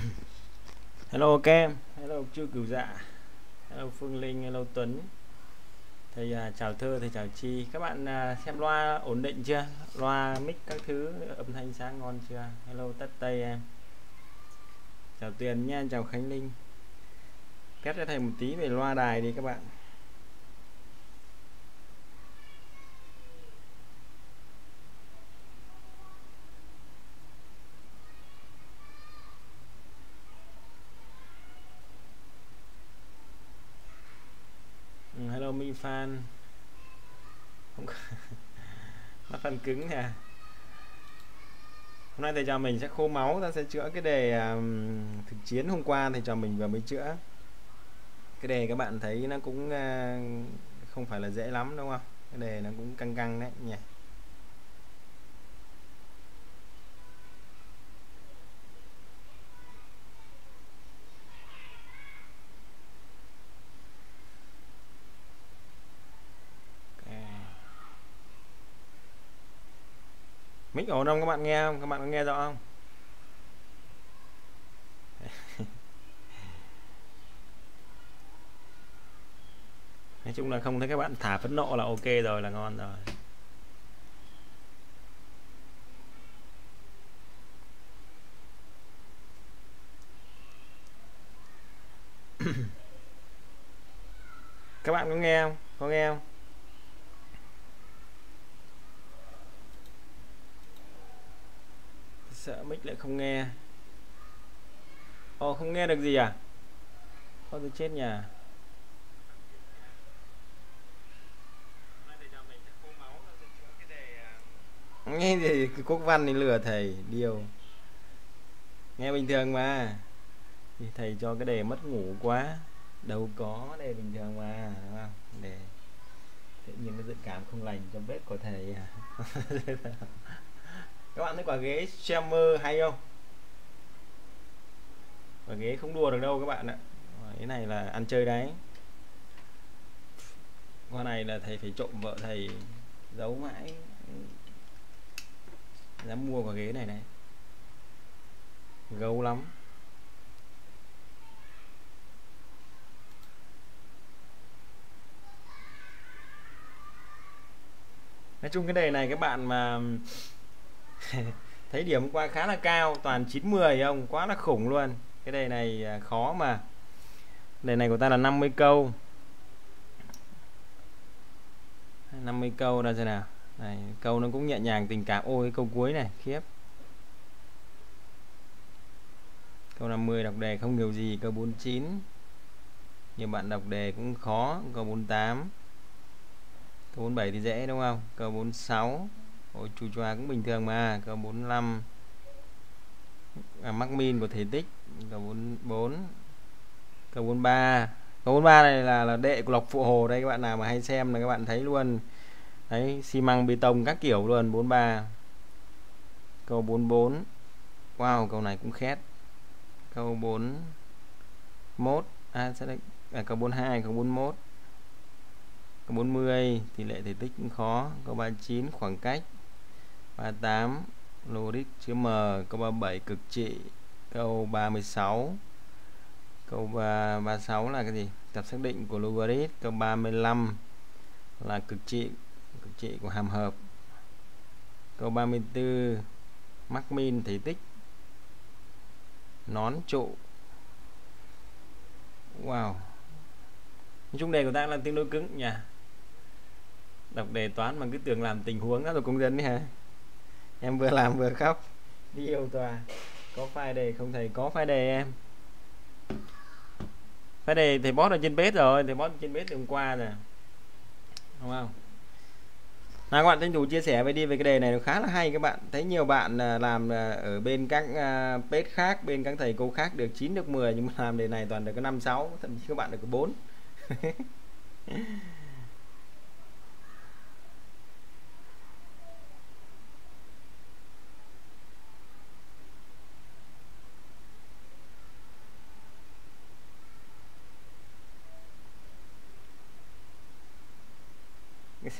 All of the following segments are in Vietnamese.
hello kem hello chưa cửu dạ. Hello phương linh hello tuấn. Thầy à, chào thơ thầy chào chi. Các bạn à, xem loa ổn định chưa? Loa mic các thứ âm thanh sáng ngon chưa? Hello tất tây em. Chào tuyền nha chào khánh linh. Test cho thầy một tí về loa đài đi các bạn Ừ, hello mi fan. Không có- nó phần cứng nè hôm nay thầy trò mình sẽ khô máu ta sẽ chữa cái đề um, thực chiến hôm qua thầy trò mình vừa mới chữa. Cái đề các bạn thấy nó cũng uh, không phải là dễ lắm đúng không? Cái đề nó cũng căng căng đấy nhỉ? Mic ổn không các bạn nghe không? Các bạn có nghe rõ không? Nói chung là không thấy các bạn thả phẫn nộ là ok rồi, là ngon rồi. Các bạn có nghe không? Có nghe không? Sợ mic lại không nghe. Ồ, không nghe được gì à? Thôi tôi chết nhà nghe gì cái quốc văn thì lừa thầy, điều. Nghe bình thường mà. Thì thầy cho cái đề mất ngủ quá. Đâu có đề bình thường mà, đúng không? Đề. Tự nhiên cái dự cảm không lành trong bếp của thầy à. các bạn thấy quả ghế Shammer hay không? Quả ghế không đùa được đâu các bạn ạ. Cái này là ăn chơi đấy. Con này là thầy phải trộm vợ thầy giấu mãi. Dám mua quả ghế này này. Gấu lắm. Nói chung cái đề này các bạn mà thấy điểm qua khá là cao, toàn 90 ông quá là khủng luôn. Cái đề này à, khó mà. Đề này của ta là 50 câu. 50 câu ra xem nào. Này, câu nó cũng nhẹ nhàng, tình cảm. Ôi, cái câu cuối này, khiếp. Câu 50 đọc đề không nhiều gì, câu 49 nhiều bạn đọc đề cũng khó, câu 48 câu 47 thì dễ, đúng không? Câu 46 ôi chu choa cũng bình thường mà câu 45 à, mắc min của thể tích câu 44 câu 43 câu 43 này là là đệ của lọc phụ hồ đây các bạn nào mà hay xem là các bạn thấy luôn. Đấy xi măng bê tông các kiểu luôn 43 câu 44 wow câu này cũng khét. Câu 41 à, sẽ đấy, à, câu 42 câu 41 câu 40 tỷ lệ thể tích cũng khó. Câu 39 khoảng cách. 38 logic chữ M, câu 37 cực trị, câu 36 câu 36 là cái gì? Tập xác định của logarit, câu 35 là cực trị cực trị của hàm hợp. Câu 34 mắc min thể tích, nón trụ. Wow. Chung đề của ta là tương đối cứng nhỉ? Đọc đề toán mà cứ tưởng làm tình huống đó rồi công dân đấy hả? Em vừa làm vừa khóc. Đi yêu tòa. Có file đề không thầy? Có file đề em. File đề thầy post ở trên page rồi. Thầy post trên page hôm qua nè. Đúng không? Nào các bạn tranh thủ chia sẻ với đi về cái đề này nó khá là hay các bạn. Thấy nhiều bạn à, làm à, ở bên các à, page khác bên các thầy cô khác được 9 được 10 nhưng mà làm đề này toàn được có 5 6 thậm chí các bạn được có 4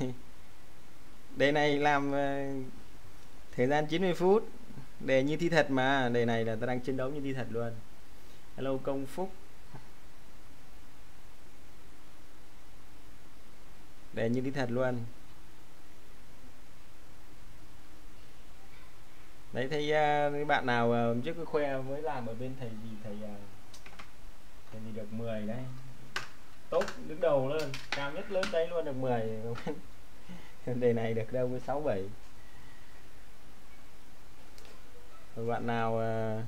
đề này làm ờ, thời gian 90 phút. Đề như thi thật mà đề này là ta đang chiến đấu như thi thật luôn. Hello công phúc. Đề như thi thật luôn. Đấy thấy uh, ờ, bạn nào uh, trước cái khoe mới làm ở bên thầy gì thầy uh, thầy gì được 10 đấy. Tốt đứng đầu luôn cao nhất lớn đấy luôn được 10 đề này được đâu với 6 7 bạn nào uh,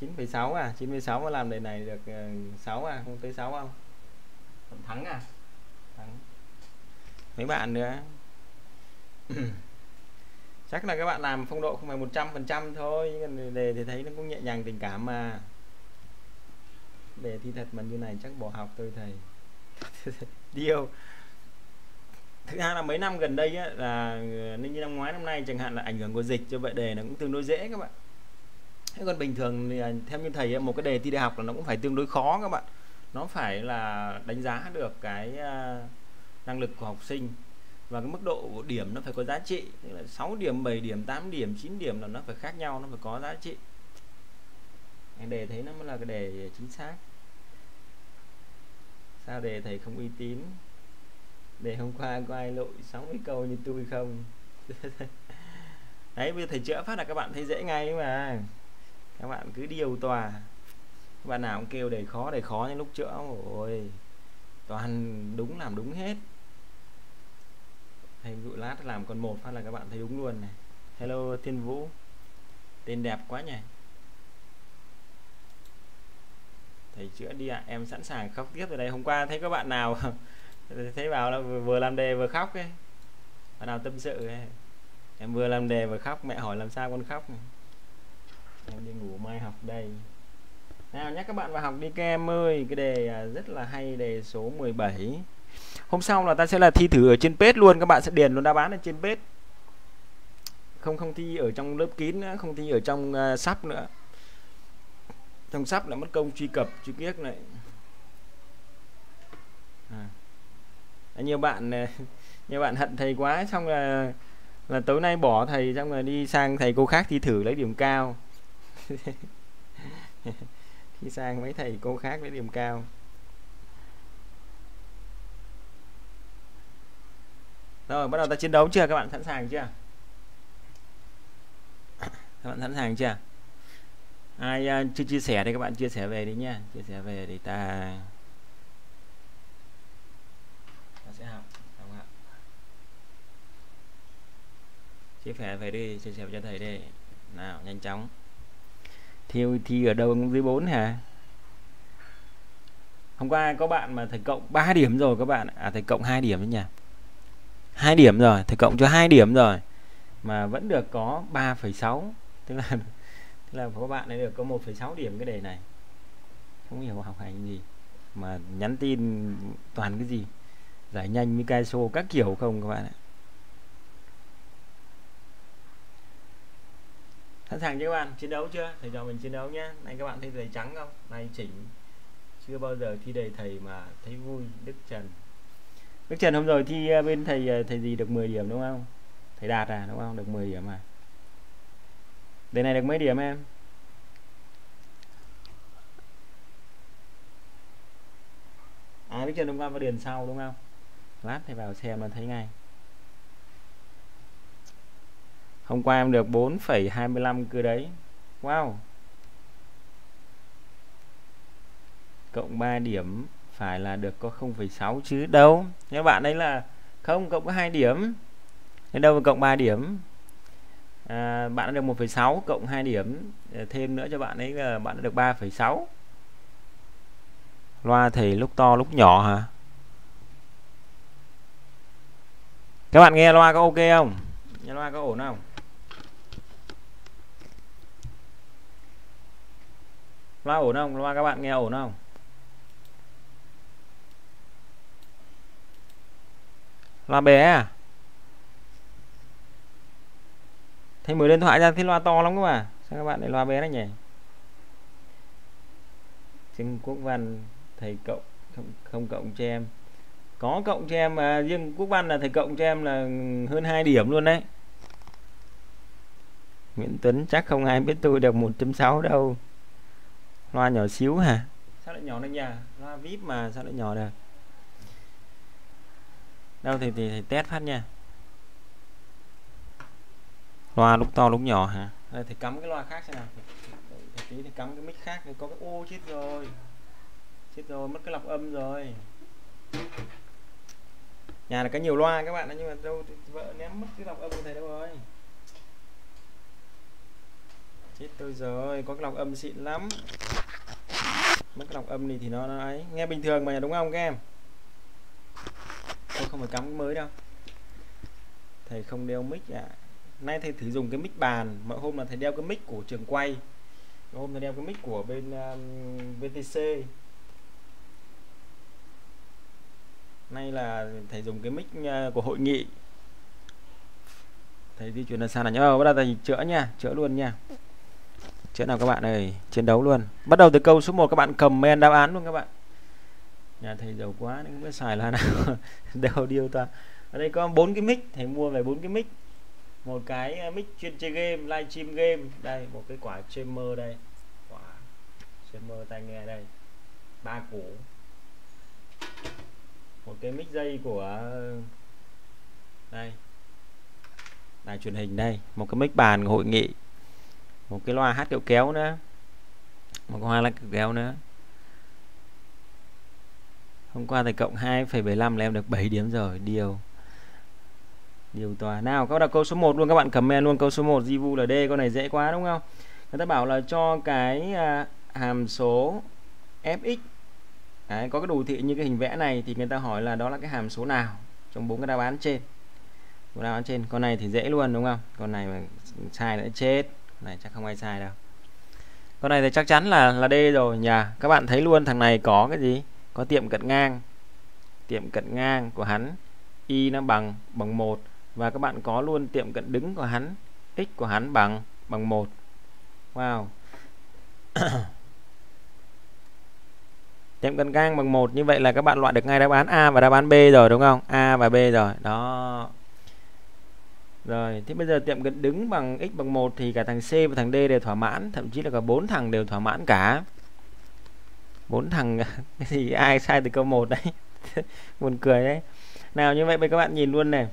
9,6 à? 9,6 mà làm đề này được uh, 6 à? Không tới 6 không? Còn thắng à? Thắng. Mấy bạn nữa? Chắc là các bạn làm phong độ không phải 100 phần trăm thôi nhưng đề thì thấy nó cũng nhẹ nhàng tình cảm mà. Đề thi thật mà như này chắc bỏ học tôi thầy. Điều thực ra là mấy năm gần đây á, là ờ, như năm ngoái năm nay chẳng hạn là ảnh hưởng của dịch cho vậy đề nó cũng tương đối dễ các bạn. Thế còn bình thường thì ờ, theo như thầy một cái đề thi đại học là nó cũng phải tương đối khó các bạn. Nó phải là đánh giá được cái ờ, năng lực của học sinh và cái mức độ điểm nó phải có giá trị. Tức là 6 điểm 7 điểm 8 điểm 9 điểm là nó phải khác nhau nó phải có giá trị. Cái đề thấy nó mới là cái đề chính xác. Sao đề thầy không uy tín? Để hôm qua có ai lội 60 câu như tôi không? Đấy, bây giờ thầy chữa phát là các bạn thấy dễ ngay mà. Các bạn cứ điều tòa. Các bạn nào cũng kêu đầy khó đầy khó nhưng lúc chữa, ôi, toàn đúng làm đúng hết. Thầy dụ lát làm con một phát là các bạn thấy đúng luôn này. Hello, thiên vũ. Tên đẹp quá nhỉ? Thầy chữa đi ạ à. em sẵn sàng khóc tiếp từ đây. Hôm qua thấy các bạn nào thấy bảo là vừa làm đề vừa khóc ấy. Bạn nào tâm sự ấy. Em vừa làm đề vừa khóc mẹ hỏi làm sao con khóc em đi ngủ mai học đây. Nào nhắc các bạn vào học đi các em ơi cái đề à, rất là hay đề số 17 hôm sau là ta sẽ là thi thử ở trên page luôn các bạn sẽ điền luôn đáp án ở trên page. Không không thi ở trong lớp kín nữa không thi ở trong uh, sắp nữa. Trong sắp là mất công truy cập truy kiếc này. Nhiều bạn ờ, nhiều bạn hận thầy quá xong là là tối nay bỏ thầy xong rồi đi sang thầy cô khác thi thử lấy điểm cao. Đi sang mấy thầy cô khác lấy điểm cao. Rồi bắt đầu ta chiến đấu chưa? Các bạn sẵn sàng chưa? Các bạn sẵn sàng chưa? Ai uh, chưa chia sẻ thì các bạn chia sẻ về đi nha chia sẻ về thì ta sẽ học không ạ chia sẻ về đi chia sẻ cho thầy đi nào nhanh chóng. Thiêu thi ở đâu dưới 4 hả? Hôm qua có bạn mà thầy cộng 3 điểm rồi các bạn à thầy cộng 2 điểm đấy nhỉ? Hai điểm rồi thầy cộng cho hai điểm rồi. Mà vẫn được có 3,6 tức là tức là các bạn ấy được có 1,6 điểm cái đề này. Không hiểu học hành gì. Mà nhắn tin toàn cái gì? Giải nhanh với cái số các kiểu không các bạn ạ. Sẵn sàng chưa các bạn chiến đấu chưa thầy cho mình chiến đấu nhé này, các bạn thấy thầy trắng không này, chỉnh chưa bao giờ thi đề thầy mà thấy vui đức trần Đức Trần hôm rồi thi ờ, bên thầy ờ, thầy gì được 10 điểm đúng không? Thầy Đạt à đúng không? Được 10 điểm à. Đề này được mấy điểm em? À Đức Trần hôm qua có điền sau đúng không? Lát thầy vào xem là thấy ngay. Hôm qua em được 4,25 cơ đấy. Wow. Cộng 3 điểm phải là được có 0,6 chứ. Đâu? Các bạn đấy là không cộng có 2 điểm. Đến đâu mà cộng 3 điểm? À, bạn đã được 1,6 cộng 2 điểm. Ờ, thêm nữa cho bạn ấy là bạn đã được 3,6 loa thì lúc to lúc nhỏ hả? Các bạn nghe loa có ok không? Nghe loa có ổn không? Loa ổn không? Loa các bạn nghe ổn không? Loa bé à? Thấy mở điện thoại ra thấy loa to lắm cơ mà. Sao các bạn lại loa bé đấy nhỉ? Trương Quốc Văn thầy cộng không, không cộng cho em. Có cộng cho em mà riêng Quốc Văn là thầy cộng cho em là hơn 2 điểm luôn đấy. Nguyễn Tuấn chắc không ai biết tôi được 1.6 đâu loa nhỏ xíu hả? Sao lại nhỏ được nhỉ loa vip mà sao lại nhỏ được? Đâu thì thì, thì test phát nha. Loa lúc to lúc nhỏ hả? Đây thì cắm cái loa khác xem nào. Tí thì cắm cái mic khác thì có cái ô chết rồi. Chết rồi mất cái lọc âm rồi. Nhà là có nhiều loa các bạn nhưng mà đâu vợ ném mất cái lọc âm của thầy đâu rồi. Chết tôi rồi có cái lọc âm xịn lắm mất cái lọc âm này thì nó, nó ấy. Nghe bình thường mà đúng không các em? Tôi không phải cắm cái mới đâu. Thầy không đeo mic à nay thầy thử dùng cái mic bàn. Mọi hôm là thầy đeo cái mic của trường quay. Hôm thầy đeo cái mic của bên um, VTC nay là thầy dùng cái mic uh, của hội nghị. Thầy di chuyển là sao là nhớ bắt đầu thầy chữa nha chữa luôn nha chữa nào các bạn ơi, chiến đấu luôn. Bắt đầu từ câu số 1 các bạn comment đáp án luôn các bạn. Nhà thầy giàu quá nên mới xài là nào. Đều điêu ta ở đây có bốn cái mic, thầy mua về bốn cái mic. Một cái ờ, mic chuyên chơi game livestream game. Đây, một cái quả streamer đây. Quả streamer tai nghe đây. Ba củ. Một cái mic dây của ờ, đây. Đài truyền hình đây. Một cái mic bàn hội nghị một cái loa hát kẹo kéo nữa. Một cái hoa lá kẹo kéo nữa. Hôm qua thì cộng 2,75 là em được 7 điểm rồi điều. Điều tòa. Nào các đặt câu số 1 luôn các bạn comment luôn câu số 1 Jivu là D con này dễ quá đúng không? Người ta bảo là cho cái à, hàm số fx. Đấy, có cái đồ thị như cái hình vẽ này thì người ta hỏi là đó là cái hàm số nào trong bốn cái đáp án trên? Bốn đáp án trên. Con này thì dễ luôn đúng không? Con này mà sai nữa chết này, chắc không ai sai đâu. Con này thì chắc chắn là là D rồi nhà các bạn thấy luôn thằng này có cái gì? Có tiệm cận ngang. Tiệm cận ngang của hắn. Y nó bằng bằng một. Và các bạn có luôn tiệm cận đứng của hắn. X của hắn bằng bằng một. Wow. Tiệm cận ngang bằng một. Như vậy là các bạn loại được ngay đáp án A và đáp án B rồi, đúng không? A và B rồi. Đó rồi, thế bây giờ tiệm cận đứng bằng x bằng 1 thì cả thằng C và thằng D đều thỏa mãn, thậm chí là cả bốn thằng đều thỏa mãn cả. Bốn thằng thì ai sai từ câu 1 đấy? Buồn cười đấy. Nào, như vậy bây các bạn nhìn luôn này.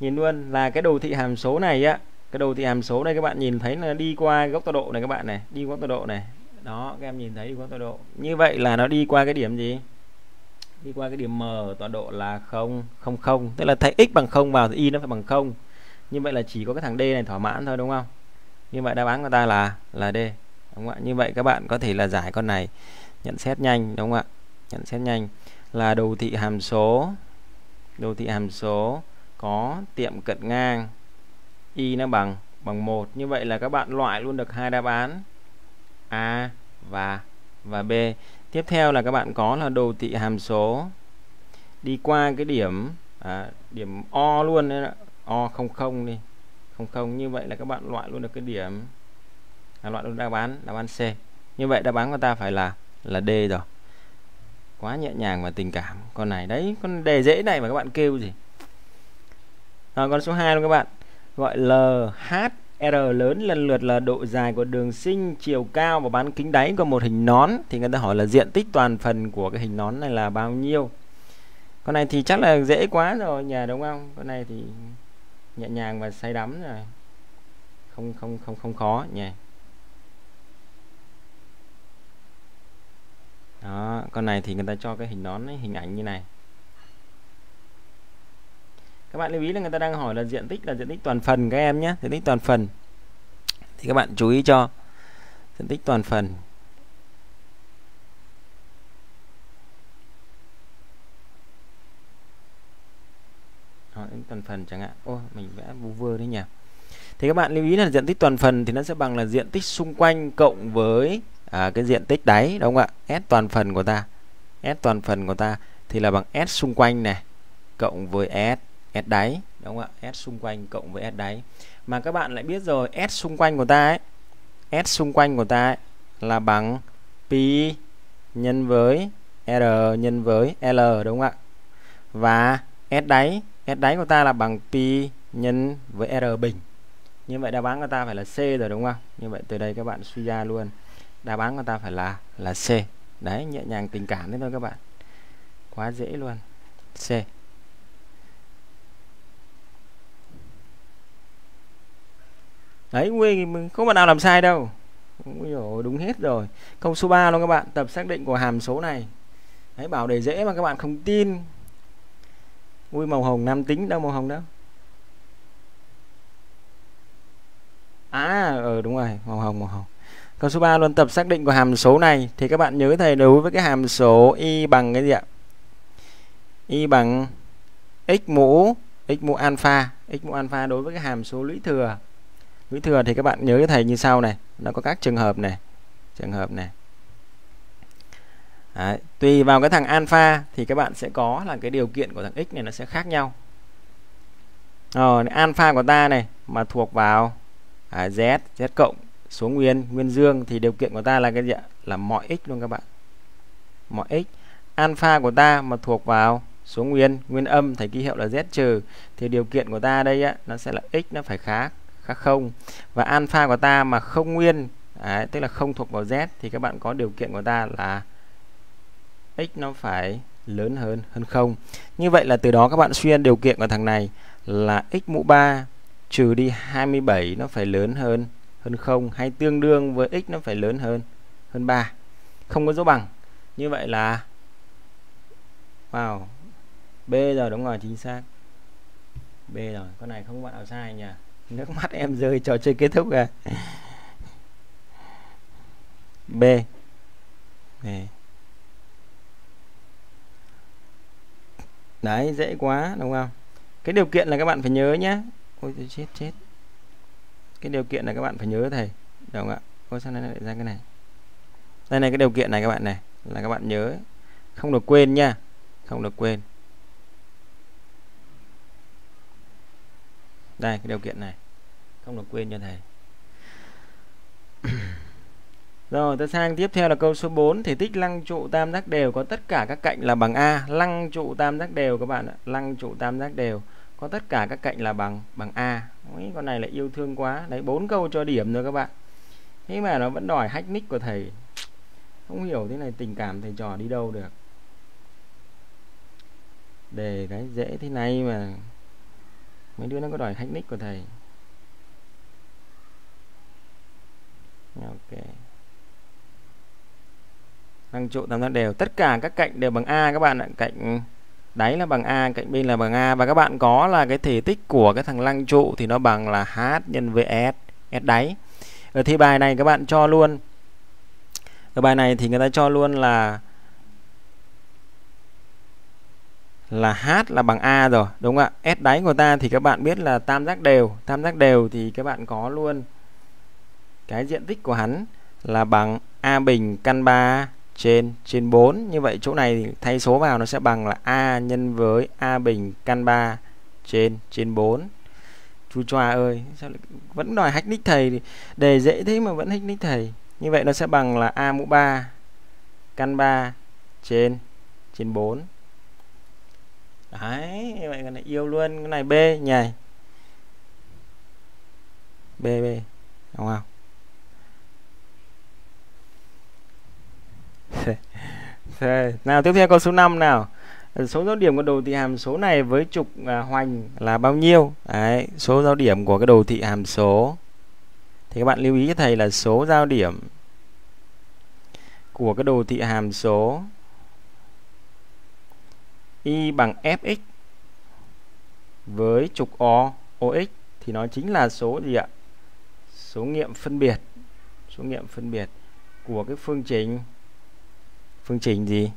Nhìn luôn, là cái đồ thị hàm số này á, cái đồ thị hàm số này các bạn nhìn thấy là đi qua góc tọa độ này các bạn này, đi qua tọa độ này. Đó, các em nhìn thấy đi qua tọa độ. Như vậy là nó đi qua cái điểm gì? Đi qua cái điểm m tọa độ là không không không. Tức là thay x bằng không vào thì y nó phải bằng không như vậy là chỉ có cái thằng d này thỏa mãn thôi đúng không? Như vậy đáp án của ta là là d đúng không ạ? Như vậy các bạn có thể là giải con này. Nhận xét nhanh đúng không ạ? Nhận xét nhanh. Là đồ thị hàm số đồ thị hàm số có tiệm cận ngang. Y nó bằng bằng một. Như vậy là các bạn loại luôn được hai đáp án a và và b. Tiếp theo là các bạn có là đồ thị hàm số. Đi qua cái điểm à, điểm o luôn o không không đi. Không không như vậy là các bạn loại luôn được cái điểm. À, loại luôn đáp án đáp án c. Như vậy đáp án của ta phải là là d rồi. Quá nhẹ nhàng và tình cảm. Con này đấy con đề dễ này mà các bạn kêu gì? Rồi con số 2 luôn các bạn. Gọi L, H, R lớn lần lượt là độ dài của đường sinh chiều cao và bán kính đáy của một hình nón. Thì người ta hỏi là diện tích toàn phần của cái hình nón này là bao nhiêu? Con này thì chắc là dễ quá rồi nhà đúng không? Con này thì nhẹ nhàng và say đắm rồi không không không không khó nhỉ. Đó con này thì người ta cho cái hình nón ấy, hình ảnh như này. Các bạn lưu ý là người ta đang hỏi là diện tích là diện tích toàn phần các em nhé diện tích toàn phần. Thì các bạn chú ý cho diện tích toàn phần. Đến toàn phần chẳng hạn. Ô mình vẽ vu vơ đấy nhỉ. Thì các bạn lưu ý là diện tích toàn phần thì nó sẽ bằng là diện tích xung quanh cộng với à, cái diện tích đáy đúng không ạ? S toàn phần của ta. S toàn phần của ta thì là bằng s xung quanh này cộng với s s đáy đúng không ạ? S xung quanh cộng với s đáy. Mà các bạn lại biết rồi s xung quanh của ta ấy s xung quanh của ta ấy, là bằng pi nhân với r nhân với l đúng không ạ? Và s đáy s đáy của ta là bằng pi nhân với r bình. Như vậy đáp án của ta phải là C rồi đúng không? Như vậy từ đây các bạn suy ra luôn. Đáp án của ta phải là là C. Đấy nhẹ nhàng tình cảm thế thôi các bạn. Quá dễ luôn. C. Đấy ui không bạn nào làm sai đâu. Ui dồi, đúng hết rồi. Câu số 3 luôn các bạn tập xác định của hàm số này. Đấy bảo để dễ mà các bạn không tin ui, màu hồng nam tính đâu, màu hồng đâu? À ờ đúng rồi, màu hồng màu hồng. Câu số 3 luôn, tập xác định của hàm số này thì các bạn nhớ thầy đối với cái hàm số y bằng cái gì ạ? Y bằng x mũ x mũ alpha, x mũ alpha đối với cái hàm số lũy thừa. Lũy thừa thì các bạn nhớ thầy như sau này, nó có các trường hợp này, trường hợp này. Đấy, tùy vào cái thằng alpha thì các bạn sẽ có là cái điều kiện của thằng x này nó sẽ khác nhau. Rồi alpha của ta này mà thuộc vào à, z z cộng số nguyên nguyên dương thì điều kiện của ta là cái gì ạ? Là mọi x luôn các bạn. Mọi x. Alpha của ta mà thuộc vào số nguyên nguyên âm thầy ký hiệu là z trừ thì điều kiện của ta đây á nó sẽ là x nó phải khác khác không. Và alpha của ta mà không nguyên đấy, tức là không thuộc vào z thì các bạn có điều kiện của ta là x nó phải lớn hơn hơn không. Như vậy là từ đó các bạn xuyên điều kiện của thằng này là x mũ 3 trừ đi 27 nó phải lớn hơn hơn không, hay tương đương với x nó phải lớn hơn hơn 3 không có dấu bằng. Như vậy là, wow, B rồi, đúng rồi, chính xác. B rồi, con này không có bạn nào sai nhỉ. Nước mắt em rơi, trò chơi kết thúc rồi B. Này đấy, dễ quá, đúng không? Cái điều kiện là các bạn phải nhớ nhé ôi, tôi chết chết. Cái điều kiện là các bạn phải nhớ thầy. Đúng không ạ? Ôi, sao nó lại ra cái này? Đây này, cái điều kiện này các bạn này, là các bạn nhớ. Không được quên nha không được quên. Đây, cái điều kiện này. Không được quên cho thầy. rồi ta sang tiếp theo là câu số 4 thể tích lăng trụ tam giác đều có tất cả các cạnh là bằng A. Lăng trụ tam giác đều các bạn ạ. Lăng trụ tam giác đều có tất cả các cạnh là bằng bằng A. Ôi, con này lại yêu thương quá. Đấy bốn câu cho điểm rồi các bạn. Thế mà nó vẫn đòi hack nick của thầy. Không hiểu thế này tình cảm thầy trò đi đâu được. Đề cái dễ thế này mà mấy đứa nó có đòi hack nick của thầy. Ok lăng trụ tam giác đều. Tất cả các cạnh đều bằng a các bạn ạ. Cạnh đáy là bằng a, cạnh bên là bằng a. Và các bạn có là cái thể tích của cái thằng lăng trụ thì nó bằng là h nhân với s s đáy. Ở thi bài này các bạn cho luôn. Ở bài này thì người ta cho luôn là là h là bằng a rồi, đúng không ạ? S đáy của ta thì các bạn biết là tam giác đều. Tam giác đều thì các bạn có luôn. Cái diện tích của hắn là bằng a bình căn 3 trên trên 4 như vậy chỗ này thì thay số vào nó sẽ bằng là a nhân với a bình căn 3 trên trên 4 chú choa ơi, sao lại vẫn đòi hack nick thầy? Đề dễ thế mà vẫn hack nick thầy. Như vậy nó sẽ bằng là a mũ 3 căn 3 trên trên 4 đấy, như vậy cái này yêu luôn. Cái này b, nhảy. B b. Đúng không? Nào tiếp theo câu số 5 nào. Ờ, số giao điểm của đồ thị hàm số này với trục à, hoành là bao nhiêu? Đấy, số giao điểm của cái đồ thị hàm số. Thì các bạn lưu ý cho thầy là số giao điểm của cái đồ thị hàm số y bằng fx với trục o ox thì nó chính là số gì ạ? Số nghiệm phân biệt số nghiệm phân biệt của cái phương trình phương trình gì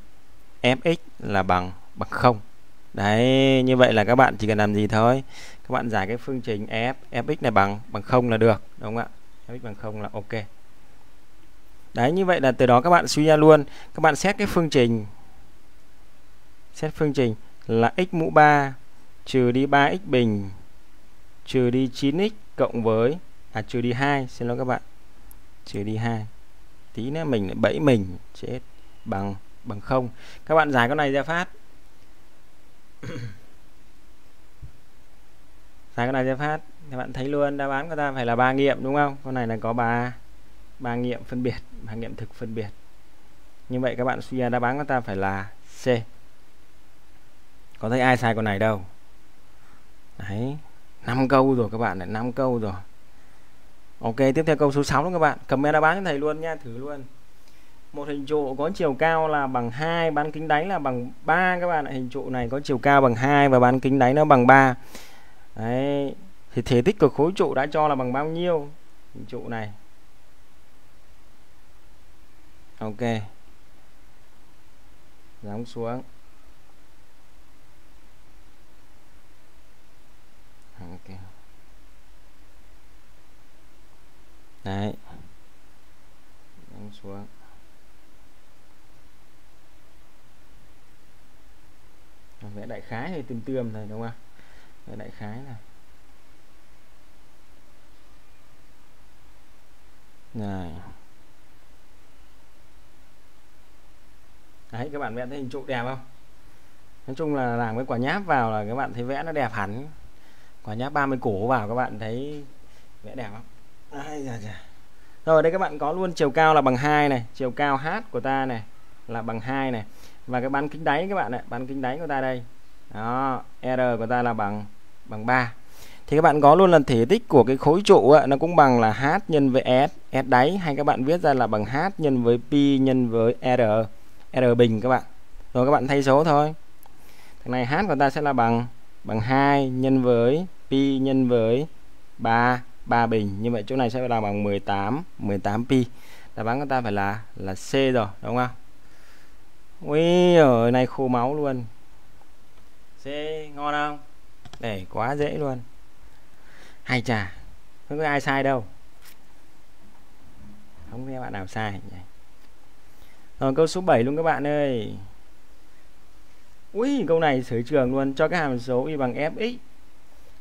fx là bằng bằng không. Đấy, như vậy là các bạn chỉ cần làm gì thôi. Các bạn giải cái phương trình f, fx này bằng bằng không là được, đúng không ạ? Fx bằng không là ok. Đấy, như vậy là từ đó các bạn suy ra luôn. Các bạn xét cái phương trình, xét phương trình là x mũ 3 trừ đi 3x bình, trừ đi 9x cộng với à trừ đi 2 xin lỗi các bạn, trừ đi 2 tí nữa mình lại bẫy mình, chết bằng bằng 0. Các bạn giải con này ra phát. giải con này ra phát, các bạn thấy luôn đáp án của ta phải là ba nghiệm đúng không? Con này là có ba ba nghiệm phân biệt, ba nghiệm thực phân biệt. Như vậy các bạn suy ra đáp án của ta phải là C. Có thấy ai sai con này đâu. Đấy, 5 câu rồi các bạn này, 5 câu rồi. Ok, tiếp theo câu số 6 đó các bạn. Comment đáp án cho thầy luôn nha, thử luôn một hình trụ có chiều cao là bằng 2 bán kính đáy là bằng 3 các bạn ạ, hình trụ này có chiều cao bằng 2 và bán kính đáy nó bằng 3 đấy, thì thể tích của khối trụ đã cho là bằng bao nhiêu? Hình trụ này. Ok. Giáng xuống. Ok đấy. Giáng xuống. vẽ đại khái thì tươm tươm này, đúng không? Ạ vẽ đại khái này. Này. Đấy, các bạn vẽ thấy hình trụ đẹp không? Nói chung là làm cái quả nháp vào là các bạn thấy vẽ nó đẹp hẳn. Quả nháp 30 củ vào các bạn thấy vẽ đẹp không? Ai da da. rồi đây các bạn có luôn chiều cao là bằng hai này, chiều cao h của ta này là bằng hai này và cái bán kính đáy các bạn ạ bán kính đáy của ta đây. Đó r của ta là bằng bằng 3 thì các bạn có luôn là thể tích của cái khối trụ ấy, nó cũng bằng là h nhân với s s đáy hay các bạn viết ra là bằng h nhân với pi nhân với r r bình các bạn. Rồi các bạn thay số thôi. Thằng này h của ta sẽ là bằng bằng 2 nhân với pi nhân với 3 3 bình. Như vậy chỗ này sẽ là bằng 18 18 pi. Đáp án của ta phải là là C rồi đúng không? ui ở này khô máu luôn. Dễ ngon không? Để quá dễ luôn. Hay chà, không có ai sai đâu. Không nghe bạn nào sai rồi, câu số 7 luôn các bạn ơi. Ui câu này sở trường luôn, cho cái hàm số y bằng fx.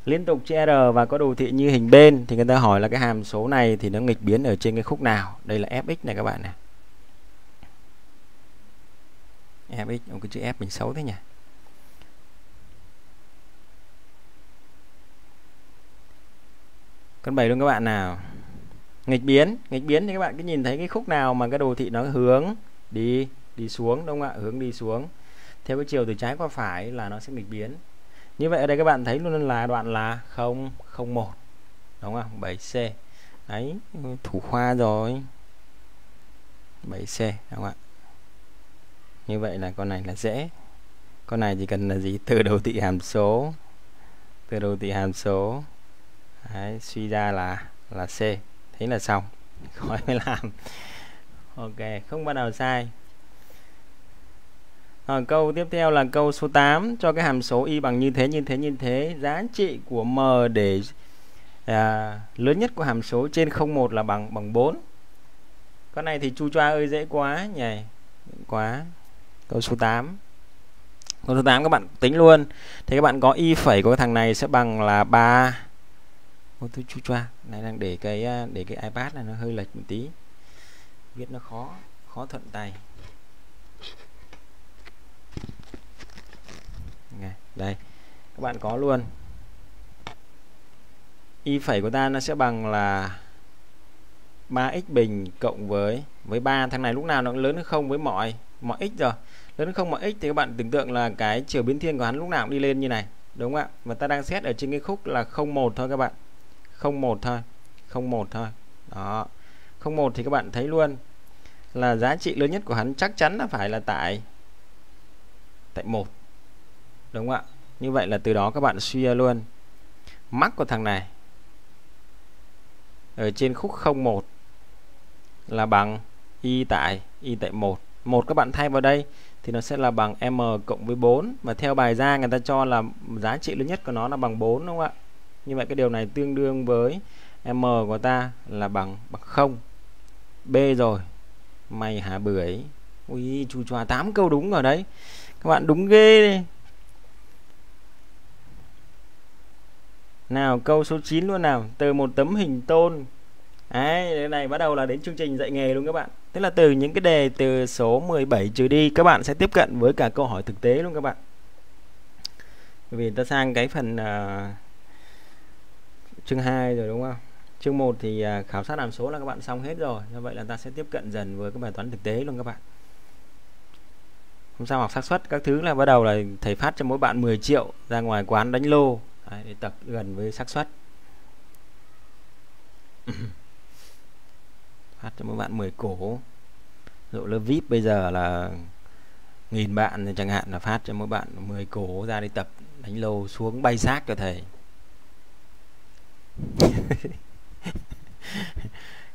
Liên tục trên r và có đồ thị như hình bên, thì người ta hỏi là cái hàm số này thì nó nghịch biến ở trên cái khúc nào? Đây là fx này các bạn này. fx ông cái chữ f mình xấu thế nhỉ? Con bảy luôn các bạn nào. Nghịch biến nghịch biến thì các bạn cứ nhìn thấy cái khúc nào mà cái đồ thị nó hướng đi đi xuống, đúng không ạ? Hướng đi xuống. Theo cái chiều từ trái qua phải là nó sẽ nghịch biến. Như vậy ở đây các bạn thấy luôn là đoạn là 001 đúng không? 7C đấy, thủ khoa rồi. 7C đúng không ạ? như vậy là con này là dễ. Con này chỉ cần là gì? Từ đầu thị hàm số. Từ đầu thị hàm số. Đấy, suy ra là là C. Thế là xong. Khỏi phải làm. Ok không bắt đầu sai. À, câu tiếp theo là câu số 8 cho cái hàm số y bằng như thế như thế như thế. Giá trị của m để à, lớn nhất của hàm số trên 01 là bằng bằng 4 con này thì chu choa ơi dễ quá nhỉ. Quá câu số 8 câu số 8 các bạn tính luôn. Thì các bạn có y phẩy của thằng này sẽ bằng là 3 Ô, tôi chú choa. Này đang để cái à, để cái iPad này nó hơi lệch một tí. Viết nó khó khó thuận tay. Đây. Các bạn có luôn. Y phẩy của ta nó sẽ bằng là 3x bình cộng với với 3 thằng này lúc nào nó cũng lớn hơn không với mọi mọi x rồi lớn không mà x thì các bạn tưởng tượng là cái chiều biến thiên của hắn lúc nào cũng đi lên như này, đúng không ạ? Và ta đang xét ở trên cái khúc là 01 thôi các bạn. 01 thôi 01 thôi. Đó. 01 thì các bạn thấy luôn là giá trị lớn nhất của hắn chắc chắn là phải là tại tại một, đúng không ạ? Như vậy là từ đó các bạn suy ra luôn. Mắc của thằng này ở trên khúc 01 là bằng y tại y tại 1 1 các bạn thay vào đây thì nó sẽ là bằng m cộng với 4 và theo bài ra người ta cho là giá trị lớn nhất của nó là bằng 4 đúng không ạ? Như vậy cái điều này tương đương với m của ta là bằng bằng 0 b rồi. Mày hả bưởi. Ui chú chòa 8 câu đúng rồi đấy. Các bạn đúng ghê đi. nào, câu số 9 luôn nào. Từ một tấm hình tôn. Đấy cái này bắt đầu là đến chương trình dạy nghề luôn các bạn. Tức là từ những cái đề từ số 17 trừ đi các bạn sẽ tiếp cận với cả câu hỏi thực tế luôn các bạn. Bởi vì ta sang cái phần uh, chương 2 rồi đúng không? Chương 1 thì uh, khảo sát hàm số là các bạn xong hết rồi. Như vậy là ta sẽ tiếp cận dần với cái bài toán thực tế luôn các bạn. Hôm sau học xác suất các thứ là bắt đầu là thầy phát cho mỗi bạn 10 triệu ra ngoài quán đánh lô Đấy, để tập gần với xác suất. phát cho mỗi bạn 10 cổ. Dụ lớp vip bây giờ là nghìn bạn thì chẳng hạn là phát cho mỗi bạn 10 cổ ra đi tập, đánh lô xuống bay xác cho thầy.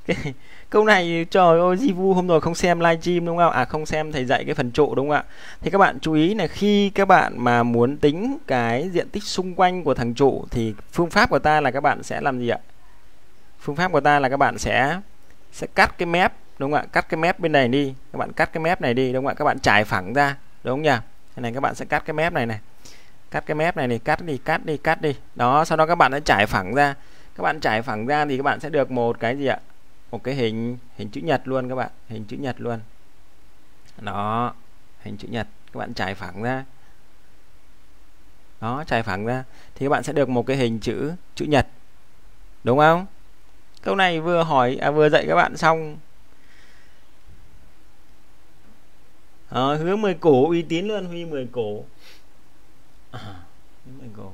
Cái câu này trời ơi Jivu hôm rồi không xem livestream đúng không à không xem thầy dạy cái phần trụ đúng không ạ? Thì các bạn chú ý là khi các bạn mà muốn tính cái diện tích xung quanh của thằng trụ thì phương pháp của ta là các bạn sẽ làm gì ạ? Phương pháp của ta là các bạn sẽ sẽ cắt cái mép, đúng không ạ? Cắt cái mép bên này đi. Các bạn cắt cái mép này đi, đúng không ạ? Các bạn trải phẳng ra, đúng không nhỉ? Cái này các bạn sẽ cắt cái mép này này. Cắt cái mép này này, cắt đi cắt đi cắt đi. Đó, sau đó các bạn sẽ trải phẳng ra. Các bạn trải phẳng ra thì các bạn sẽ được một cái gì ạ? Một cái hình hình chữ nhật luôn các bạn. Hình chữ nhật luôn. Đó, hình chữ nhật. Các bạn trải phẳng ra. Đó, trải phẳng ra. Thì các bạn sẽ được một cái hình chữ chữ nhật. Đúng không? Câu này vừa hỏi à, vừa dạy các bạn xong. À, hứa 10 cổ uy tín luôn huy 10 cổ. À, 10 cổ.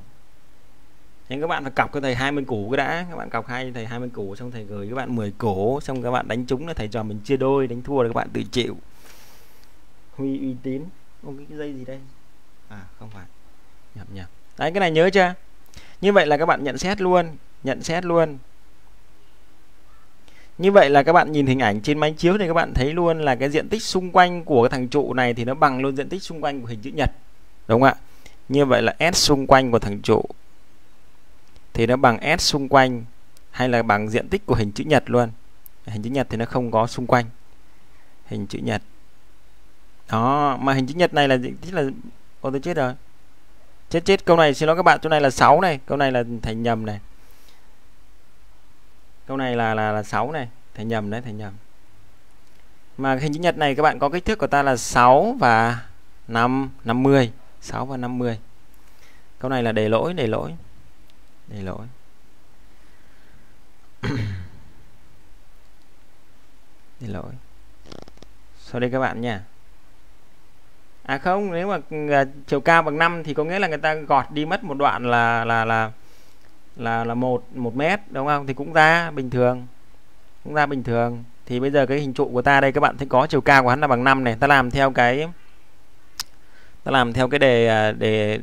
Nên các bạn phải cọc cho thầy 20 củ cái đã. Các bạn cọc hai thầy 20 củ xong thầy gửi các bạn 10 cổ xong các bạn đánh trúng là thầy cho mình chia đôi đánh thua là các bạn tự chịu. Huy uy tín. Ô, cái dây gì đây? À không phải. Nhập nhập đấy cái này nhớ chưa? Như vậy là các bạn nhận xét luôn nhận xét luôn như vậy là các bạn nhìn hình ảnh trên máy chiếu thì các bạn thấy luôn là cái diện tích xung quanh của cái thằng trụ này thì nó bằng luôn diện tích xung quanh của hình chữ nhật, đúng không ạ? Như vậy là S xung quanh của thằng trụ thì nó bằng S xung quanh hay là bằng diện tích của hình chữ nhật luôn. Hình chữ nhật thì nó không có xung quanh, hình chữ nhật. Đó, mà hình chữ nhật này là diện tích là, ô, tôi chết rồi. Chết chết, câu này xin lỗi các bạn, chỗ này là 6 này, câu này là thành nhầm này câu này là là là 6 này. Thầy nhầm đấy, thầy nhầm. Mà hình chữ nhật này các bạn có kích thước của ta là 6 và 5 50 6 và 50 câu này là để lỗi để lỗi. Để lỗi. Để lỗi. Sau đây các bạn nha. À không, nếu mà à, chiều cao bằng 5 thì có nghĩa là người ta gọt đi mất một đoạn là là là là là một một mét đúng không? Thì cũng ra bình thường cũng ra bình thường. Thì bây giờ cái hình trụ của ta đây các bạn thấy có chiều cao của hắn là bằng 5 này. Ta làm theo cái ta làm theo cái đề à, đề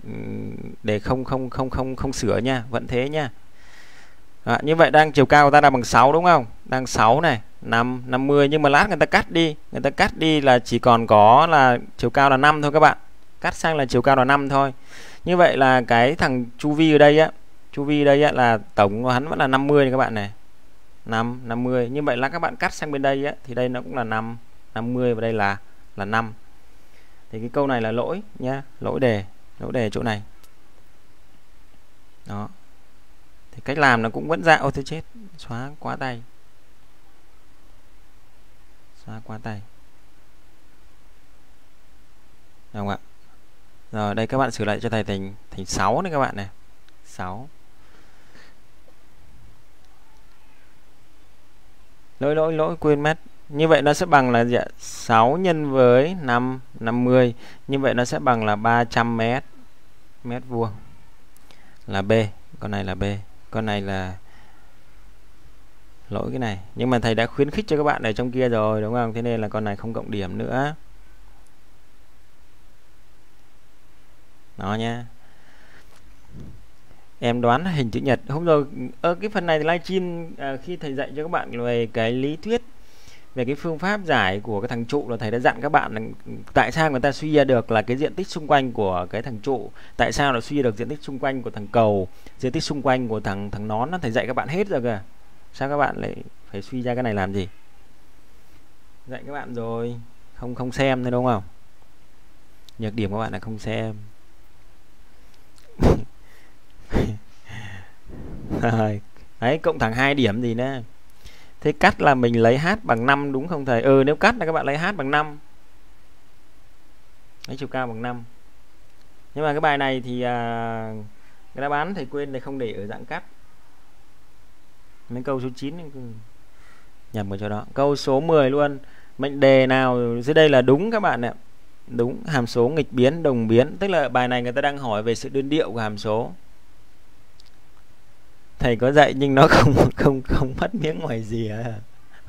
để không không không không không sửa nha vẫn thế nha. À, như vậy đang chiều cao của ta là bằng 6 đúng không? Đang 6 này 5 50 nhưng mà lát người ta cắt đi người ta cắt đi là chỉ còn có là chiều cao là 5 thôi các bạn. Cắt sang là chiều cao là 5 thôi. Như vậy là cái thằng chu vi ở đây á chu vi đây á, là tổng của hắn vẫn là 50 này các bạn này. 5 50 như vậy là các bạn cắt sang bên đây á, thì đây nó cũng là 5 50 và đây là là 5 thì cái câu này là lỗi nhá lỗi đề lỗi đề chỗ này. Đó. Thì cách làm nó cũng vẫn ra ô thế chết xóa quá tay. Xóa quá tay. Đúng không ạ? Rồi đây các bạn sửa lại cho thầy thành thành 6 này các bạn này. 6 lỗi lỗi lỗi, quên mất. Như vậy nó sẽ bằng là gì ạ? 6 nhân với 5 50 như vậy nó sẽ bằng là 300 mét mét vuông. Là B. Con này là B. Con này là lỗi cái này. Nhưng mà thầy đã khuyến khích cho các bạn ở trong kia rồi, đúng không? Thế nên là con này không cộng điểm nữa. Đó nha em đoán hình chữ nhật. Hôm rồi ở cái phần này thì livestream à, khi thầy dạy cho các bạn về cái lý thuyết về cái phương pháp giải của cái thằng trụ là thầy đã dặn các bạn là tại sao người ta suy ra được là cái diện tích xung quanh của cái thằng trụ tại sao nó suy ra được diện tích xung quanh của thằng cầu diện tích xung quanh của thằng thằng nón nó thầy dạy các bạn hết rồi kìa sao các bạn lại phải suy ra cái này làm gì? Dạy các bạn rồi không không xem thôi đúng không? Nhược điểm các bạn là không xem. rồi. Đấy cộng thẳng hai điểm gì nữa thế cắt là mình lấy h bằng 5 đúng không thầy? Ừ nếu cắt là các bạn lấy h bằng 5 lấy chiều cao bằng 5 nhưng mà cái bài này thì à, cái đáp án thầy quên thầy không để ở dạng cắt. Mấy câu số 9 nhầm vào chỗ đó. Câu số 10 luôn. Mệnh đề nào dưới đây là đúng các bạn ạ. Đúng hàm số nghịch biến đồng biến. Tức là bài này người ta đang hỏi về sự đơn điệu của hàm số thầy có dạy nhưng nó không không không mất miếng ngoài gì à?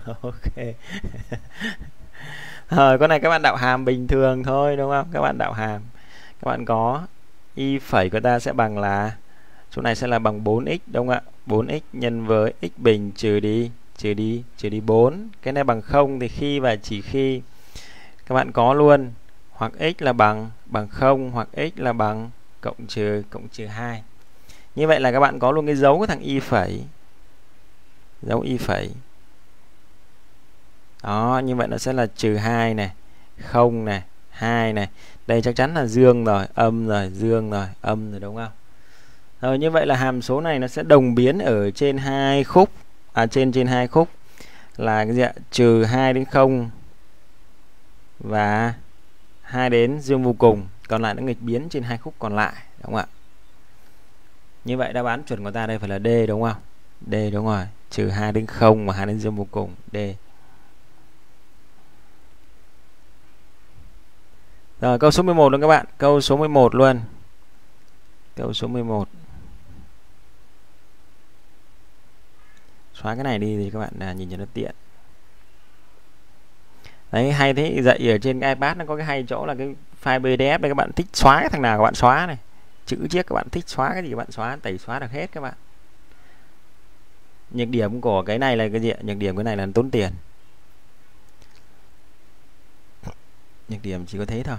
Ok. Rồi ờ, con này các bạn đạo hàm bình thường thôi, đúng không? Các bạn đạo hàm. Các bạn có y phẩy của ta sẽ bằng là chỗ này sẽ là bằng 4x đúng không ạ? 4x nhân với x bình trừ đi trừ đi trừ đi 4 cái này bằng 0 thì khi và chỉ khi. Các bạn có luôn, hoặc x là bằng bằng 0 hoặc x là bằng cộng trừ cộng trừ 2 như vậy là các bạn có luôn cái dấu của thằng y phẩy. Dấu y phẩy. Đó, như vậy nó sẽ là trừ 2 này 0 này 2 này. Đây chắc chắn là dương rồi, âm rồi, dương rồi, âm rồi, đúng không? Rồi như vậy là hàm số này nó sẽ đồng biến ở trên hai khúc à trên trên hai khúc. Là cái gì ạ? Trừ 2 đến 0 và 2 đến dương vô cùng. Còn lại nó nghịch biến trên hai khúc còn lại, đúng không ạ? Như vậy đáp án chuẩn của ta đây phải là D đúng không? D đúng rồi. Trừ 2 đến 0 và 2 đến dương vô cùng. D. Rồi câu số 11 luôn các bạn. Câu số 11 luôn. Câu số 11 Xóa cái này đi thì các bạn à, nhìn cho nó tiện. Đấy hay thế dạy ở trên cái iPad nó có cái hay chỗ là cái file PDF đây các bạn. Thích xóa cái thằng nào các bạn xóa này chữ chiếc các bạn thích xóa cái gì các bạn xóa, tẩy xóa được hết các bạn. Nhược điểm của cái này là cái gì ạ? Nhược điểm cái này là tốn tiền. Nhược điểm chỉ có thế thôi.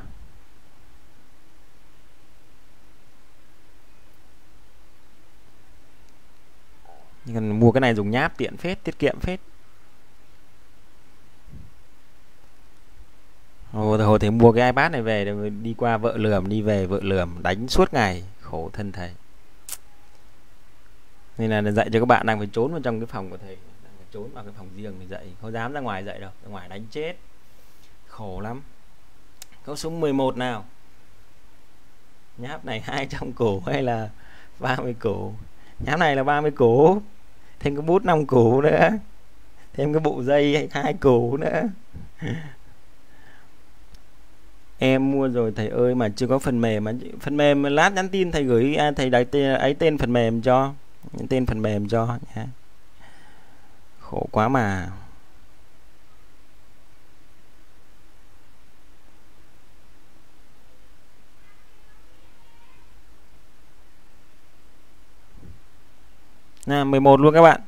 Nhưng mua cái này dùng nháp, tiện phết, tiết kiệm phết. Hồi hồi thì mua cái iPad này về đi qua vợ lườm, đi về vợ lườm, đánh suốt ngày, khổ thân thầy. Nên là dạy cho các bạn đang phải trốn vào trong cái phòng của thầy, đang phải trốn vào cái phòng riêng để dạy, không dám ra ngoài dạy đâu, ra ngoài đánh chết. Khổ lắm. Câu số 11 nào? Nháp này 200 cổ hay là 30 cổ? Nháp này là 30 cổ, thêm cái bút 5 cổ nữa, thêm cái bộ dây hai cổ nữa. em mua rồi thầy ơi mà chưa có phần mềm mà phần mềm lát nhắn tin thầy gửi à, thầy đặt tên ấy tên phần mềm cho. Tên phần mềm cho nhé khổ quá mà. Nè 11 luôn các bạn.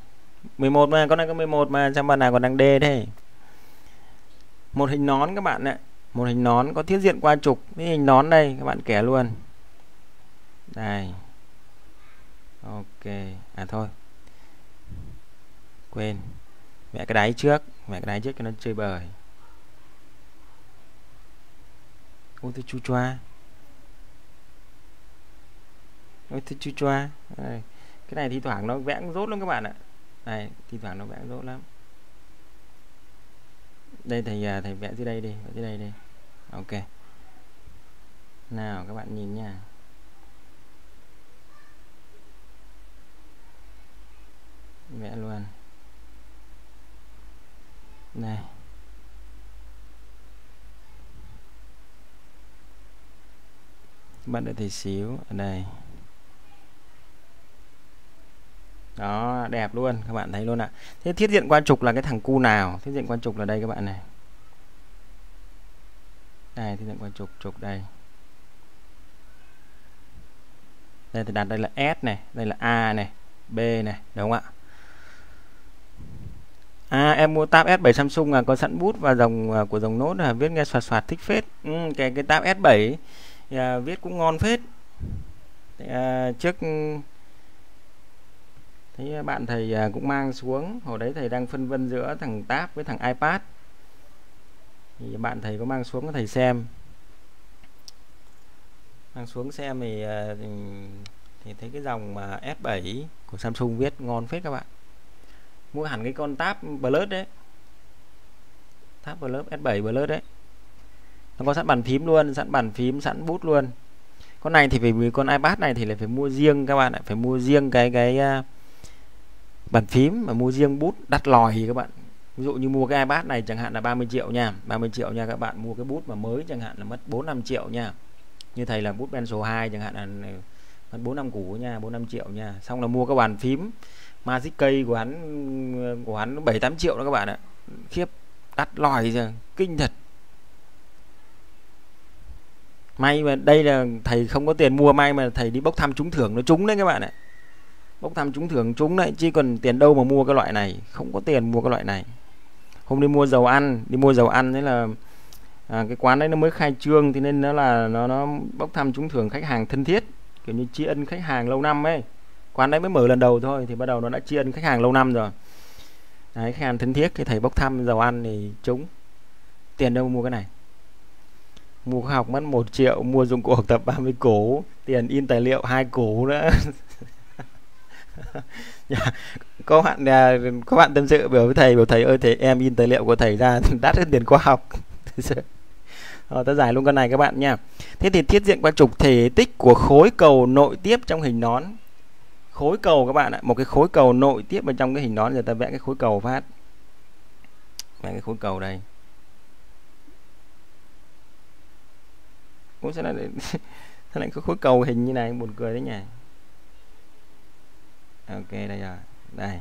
11 mà con này có 11 mà trong bạn nào còn đang D thế. Một hình nón các bạn ạ một hình nón có thiết diện qua trục. Cái hình nón đây, các bạn kẻ luôn. Đây. Ok. À thôi. Quên. Vẽ cái đáy trước. Vẽ cái đáy trước cho nó chơi bời. Ôi, tôi chu choa. Ôi, tôi chu choa. Đây. cái này thi thoảng nó vẽ rốt lắm các bạn ạ. Này thi thoảng nó vẽ rốt lắm. Đây, thầy à, thầy vẽ dưới đây đi, vẽ dưới đây đi ok. Nào, các bạn nhìn nha. Vẽ luôn. Này. Bạn đợi thì xíu. Ở đây. Đó, đẹp luôn, các bạn thấy luôn ạ. Thế thiết diện quan trục là cái thằng cu nào? Thiết diện quan trục là đây, các bạn này đây thì qua trục trục đây đây thì đặt đây là S này đây là A này B này đúng không ạ À em mua tab S7 Samsung là có sẵn bút và dòng à, của dòng nốt là viết nghe soạt soạt thích phết. Ừ, cái cái tab S7 à, viết cũng ngon phết. À, trước thấy bạn thầy à, cũng mang xuống hồi đấy thầy đang phân vân giữa thằng tab với thằng iPad thì bạn thầy có mang xuống thầy xem. Mang xuống xem thì à, thì thấy cái dòng mà S7 của Samsung viết ngon phết các bạn. Mua hẳn cái con tab Plus đấy. Tab Plus S7 Plus đấy. Nó có sẵn bàn phím luôn, sẵn bàn phím, sẵn bút luôn. Con này thì phải vì con iPad này thì lại phải mua riêng các bạn ạ. Phải mua riêng cái cái à, bàn phím mà mua riêng bút đắt lòi thì các bạn ví dụ như mua cái iPad này chẳng hạn là 30 triệu nha. 30 triệu nha, các bạn mua cái bút mà mới chẳng hạn là mất 4 5 triệu nha. Như thầy là bút pencil 2 chẳng hạn là mất 4 năm củ nha 4 5 triệu nha. Xong là mua các bàn phím Magic cây của hắn của hắn 7 8 triệu đó các bạn ạ. Khiếp, đắt lòi giờ kinh thật. May mà đây là thầy không có tiền mua, may mà thầy đi bốc thăm trúng thưởng nó trúng đấy các bạn ạ. Bốc thăm trúng thưởng trúng đấy, chứ còn tiền đâu mà mua cái loại này. Không có tiền mua cái loại này hôm đi mua dầu ăn đi mua dầu ăn đấy là à, cái quán đấy nó mới khai trương thì nên nó là nó nó bốc thăm trúng thưởng khách hàng thân thiết kiểu như tri ân khách hàng lâu năm ấy. Quán đấy mới mở lần đầu thôi thì bắt đầu nó đã tri ân khách hàng lâu năm rồi. Đấy khách hàng thân thiết thì thầy bốc thăm dầu ăn thì trúng. Tiền đâu mua cái này? Mua khoa học mất 1 triệu mua dụng cụ học tập 30 cổ tiền in tài liệu hai cổ nữa. yeah. có bạn à, có bạn tâm sự biểu với thầy biểu thầy ơi thầy em in tài liệu của thầy ra đắt hơn tiền khoa học. Ờ, Rồi, ta giải luôn con này các bạn nha. Thế thì thiết diện qua trục thể tích của khối cầu nội tiếp trong hình nón. Khối cầu các bạn ạ một cái khối cầu nội tiếp vào trong cái hình nón giờ ta vẽ cái khối cầu phát. Vẽ cái khối cầu đây. Ủa sao lại sao lại có khối cầu hình như này? Buồn cười đấy nhỉ ok, đây rồi. Đây.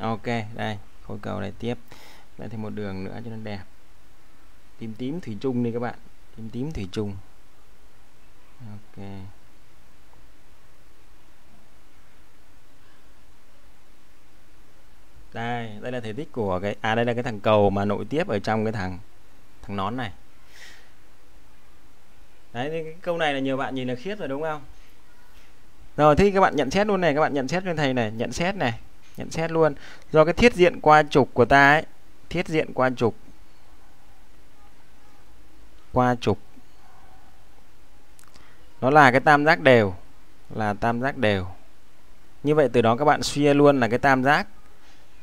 Ok, đây. Khối cầu này tiếp. Lại thêm một đường nữa cho nó đẹp. Tím tím thủy chung đi các bạn. Tím tím thủy chung. Ok. Đây đây là thể tích của cái à đây là cái thằng cầu mà nội tiếp ở trong cái thằng thằng nón này. Đấy, cái câu này là nhiều bạn nhìn là khiết rồi, đúng không? Rồi thì các bạn nhận xét luôn này, các bạn nhận xét lên thầy này, nhận xét này, nhận xét luôn. Do cái thiết diện qua trục của ta ấy, thiết diện qua trục qua trục, nó là cái tam giác đều, là tam giác đều. Như vậy từ đó các bạn suy luôn là cái tam giác.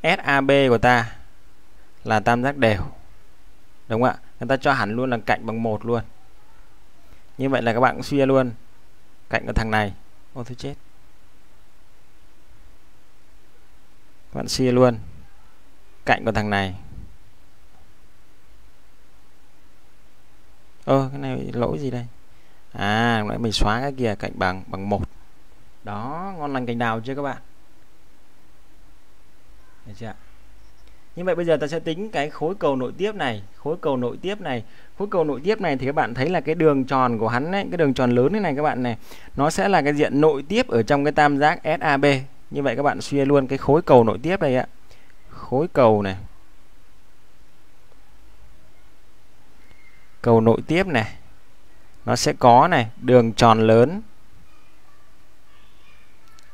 SAB của ta là tam giác đều, đúng không ạ? Người ta cho hẳn luôn là cạnh bằng một luôn. Như vậy là các bạn suy luôn, cạnh của thằng này, ô thôi chết. Các bạn suy luôn, cạnh của thằng này. Ơ, cái này lỗi gì đây? À nãy mình xóa cái kia, cạnh bằng bằng một. Đó, ngon lành cành đào chưa các bạn? Được chưa như vậy bây giờ ta sẽ tính cái khối cầu nội tiếp này khối cầu nội tiếp này. Khối cầu nội tiếp này thì các bạn thấy là cái đường tròn của hắn ấy, cái đường tròn lớn thế này các bạn này nó sẽ là cái diện nội tiếp ở trong cái tam giác SAB như vậy các bạn suy luôn cái khối cầu nội tiếp đây ạ. Khối cầu này. Cầu nội tiếp này nó sẽ có này đường tròn lớn.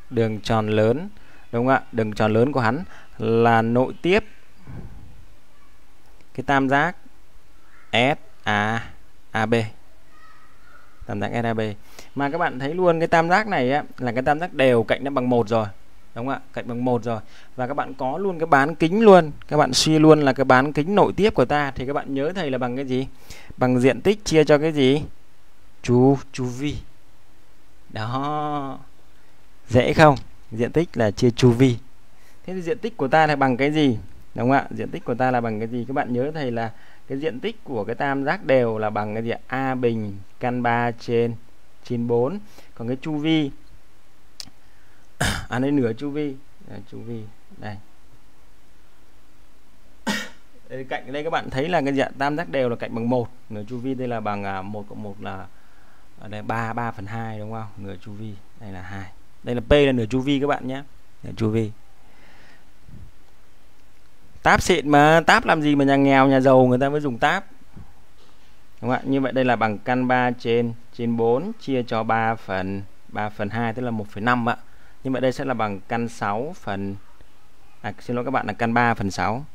Đường tròn lớn đúng không ạ? Đường tròn lớn của hắn là nội tiếp. Cái tam giác SAAB tam giác SAB mà các bạn thấy luôn cái tam giác này á, là cái tam giác đều cạnh nó bằng một rồi đúng không ạ? Cạnh bằng một rồi. Và các bạn có luôn cái bán kính luôn. Các bạn suy luôn là cái bán kính nội tiếp của ta. Thì các bạn nhớ thầy là bằng cái gì? Bằng diện tích chia cho cái gì? Chu chu vi. Đó. Dễ không? Diện tích là chia chu vi thế thì diện tích của ta là bằng cái gì? Đúng không ạ? Diện tích của ta là bằng cái gì? Các bạn nhớ thầy là cái diện tích của cái tam giác đều là bằng cái gì ạ? a bình căn 3 trên 94 còn cái chu vi à đây nửa chu vi. Đây, chu vi. Đây. Đây, cạnh đây các bạn thấy là cái dạng tam giác đều là cạnh bằng một. Nửa chu vi đây là bằng à, 1 cộng 1 là ở đây 3 3 phần 2 đúng không? Nửa chu vi. Đây là 2 đây là P là nửa chu vi các bạn nhé. Nửa chu vi táp xịn mà táp làm gì mà nhà nghèo nhà giàu người ta mới dùng táp. Đúng không ạ? Như vậy đây là bằng căn 3 trên trên 4 chia cho 3 phần 3 phần 2 tức là 1,5 ạ. Nhưng mà đây sẽ là bằng căn 6 phần à, xin lỗi các bạn là căn 3 phần 6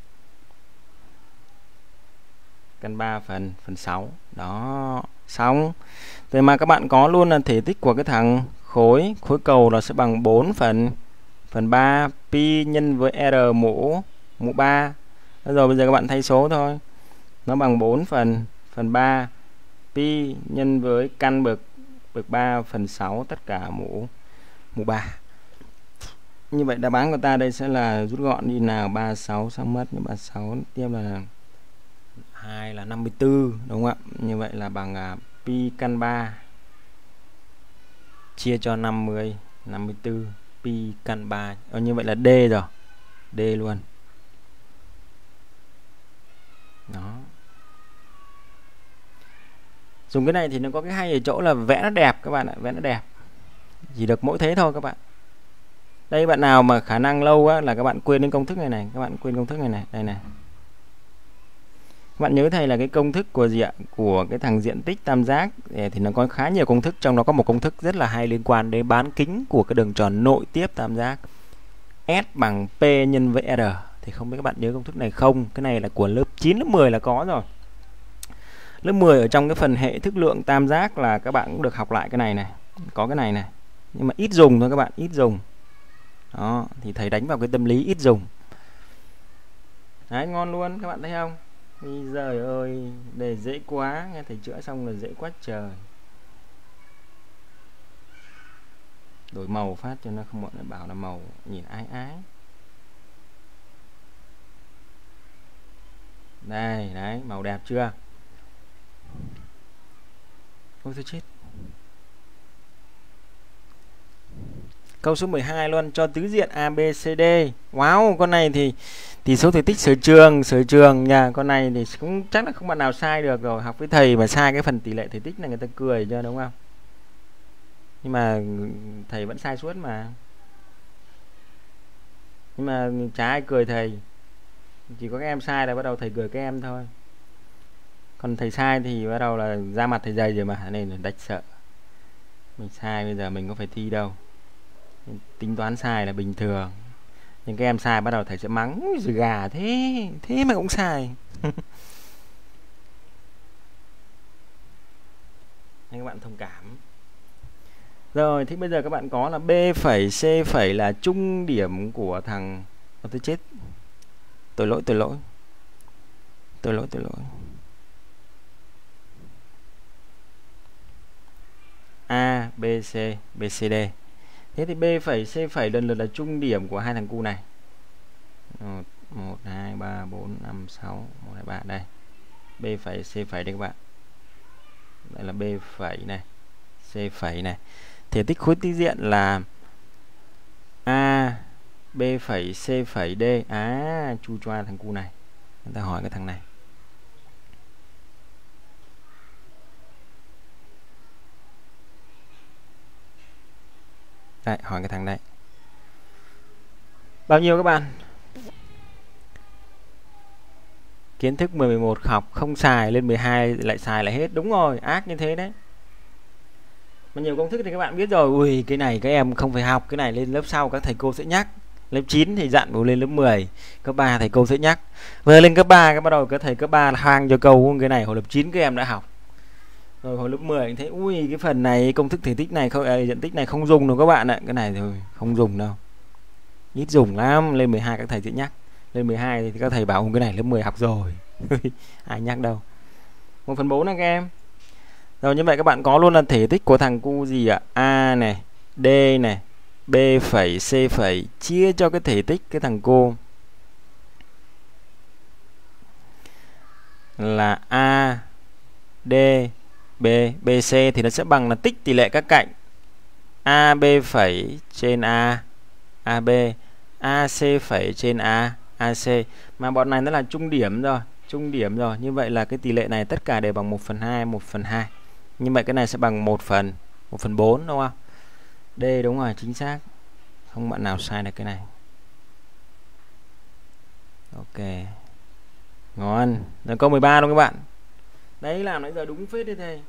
căn 3 phần phần 6 đó xong. Vậy mà các bạn có luôn là thể tích của cái thằng khối khối cầu là sẽ bằng 4 phần phần 3 pi nhân với r mũ mũ 3 rồi bây giờ các bạn thay số thôi. Nó bằng 4 phần phần 3 pi nhân với căn bậc bậc 3 phần 6 tất cả mũ mũ 3 như vậy đáp án của ta đây sẽ là rút gọn đi nào 36 xong mất. Như 36 tiếp là 2 là 54 đúng không ạ? Như vậy là bằng uh, pi căn 3 chia cho 50 54 pi căn 3 ờ, như vậy là D rồi. D luôn đó. Dùng cái này thì nó có cái hay ở chỗ là vẽ nó đẹp các bạn ạ vẽ nó đẹp. Chỉ được mỗi thế thôi các bạn. Đây bạn nào mà khả năng lâu á, là các bạn quên đến công thức này này các bạn quên công thức này này đây này. Các bạn nhớ thầy là cái công thức của gì ạ? Của cái thằng diện tích tam giác thì nó có khá nhiều công thức trong đó có một công thức rất là hay liên quan đến bán kính của cái đường tròn nội tiếp tam giác. S bằng P nhân với R thì không biết các bạn nhớ công thức này không? Cái này là của lớp 9 lớp 10 là có rồi. Lớp 10 ở trong cái phần hệ thức lượng tam giác là các bạn cũng được học lại cái này này. Có cái này này. Nhưng mà ít dùng thôi các bạn, ít dùng. Đó, thì thầy đánh vào cái tâm lý ít dùng. Đấy, ngon luôn, các bạn thấy không? Bây giờ ơi, đề dễ quá, nghe thầy chữa xong là dễ quá trời. Đổi màu phát cho nó, không mọi người bảo là màu nhìn ái ái. Đây, đấy, màu đẹp chưa? Ôi, tôi chết. Câu số 12 luôn, cho tứ diện ABCD wow, con này thì tỷ số thể tích sở trường sở trường nhà con này thì cũng chắc là không bạn nào sai được rồi. Học với thầy mà sai cái phần tỷ lệ thể tích này người ta cười cho đúng không? Nhưng mà thầy vẫn sai suốt mà. Nhưng mà chả ai cười thầy chỉ có các em sai là bắt đầu thầy cười các em thôi. Còn thầy sai thì bắt đầu là ra mặt thầy dày rồi mà nên là đạch sợ. Mình sai bây giờ mình có phải thi đâu. Tính toán sai là bình thường. Nhưng các em sai bắt đầu thầy sẽ mắng rồi gà thế thế mà cũng sai. Nên các bạn thông cảm. Rồi thì bây giờ các bạn có là b phẩy c phẩy là trung điểm của thằng Ô, tôi chết tôi lỗi tôi lỗi. Tôi lỗi tôi lỗi. A, b, c b, c, d. Thế thì b phẩy c phẩy lần lượt là trung điểm của hai thằng cu này. Một hai, ba, bốn, năm, sáu, một, hai, ba. Đây. B phẩy c phẩy đây các bạn. Đây là b phẩy này. C phẩy này. Thể tích khối tích diện là a b phẩy c phẩy d à chu choa thằng cu này người ta hỏi cái thằng này Đây, hỏi cái thằng này. Bao nhiêu các bạn? Kiến thức 11 học không xài lên 12 lại xài lại hết. Đúng rồi, ác như thế đấy. Mà nhiều công thức thì các bạn biết rồi, ui cái này các em không phải học, cái này lên lớp sau các thầy cô sẽ nhắc. Lớp 9 thì dặn bố lên lớp 10, cấp 3 thầy cô sẽ nhắc. Vừa lên cấp 3 các bắt đầu các thầy cấp 3 là hoang cho câu cái này hồi lớp 9 các em đã học. Rồi hồi lớp 10 thấy ui cái phần này công thức thể tích này không à, diện tích này không dùng đâu các bạn ạ. Cái này thôi không dùng đâu. Ít dùng lắm lên 12 các thầy sẽ nhắc. Lên 12 thì các thầy bảo cái này lớp 10 học rồi. Ai nhắc đâu. Một phần 4 này các em. Rồi như vậy các bạn có luôn là thể tích của thằng cu gì ạ? À? a này d này b phẩy c phẩy chia cho cái thể tích cái thằng cô là a d B, BC thì nó sẽ bằng là tích tỷ lệ các cạnh AB phẩy trên A, AB, AC phẩy trên A, AC. Mà bọn này nó là trung điểm rồi, trung điểm rồi. Như vậy là cái tỷ lệ này tất cả đều bằng 1 phần 2, 1 phần 2. Như vậy cái này sẽ bằng 1 phần, 1 phần 4 đúng không? D đúng rồi, chính xác. Không bạn nào sai được cái này. Ok. Ngon. là câu 13 luôn các bạn đấy làm nãy giờ đúng phết đấy thầy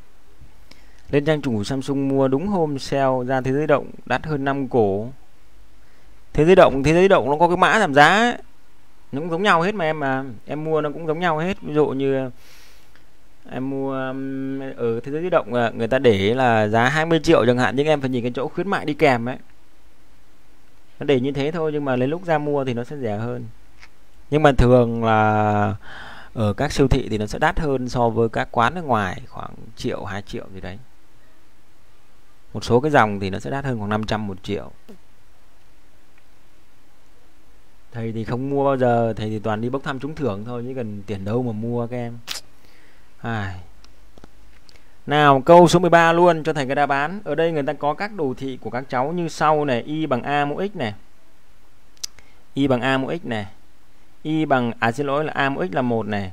lên trang chủ Samsung mua đúng hôm sale ra thế giới động đắt hơn 5 cổ thế giới động thế giới động nó có cái mã giảm giá ấy. nó cũng giống nhau hết mà em mà em mua nó cũng giống nhau hết ví dụ như em mua um, ở thế giới di động à, người ta để là giá 20 triệu chẳng hạn, nhưng em phải nhìn cái chỗ khuyến mại đi kèm ấy. Nó để như thế thôi, nhưng mà đến lúc ra mua thì nó sẽ rẻ hơn. Nhưng mà thường là ở các siêu thị thì nó sẽ đắt hơn so với các quán ở ngoài, khoảng triệu 2 triệu gì đấy. Một số cái dòng thì nó sẽ đắt hơn khoảng 500 một triệu. Thầy thì không mua bao giờ, thầy thì toàn đi bốc thăm trúng thưởng thôi, chứ cần tiền đâu mà mua các em. Ai. nào, câu số 13 luôn, cho thầy cái đáp án. Ở đây người ta có các đồ thị của các cháu như sau này. Y bằng a mũ x này. Y bằng a mũ x này. Y bằng à xin lỗi, là a mũ x là một này.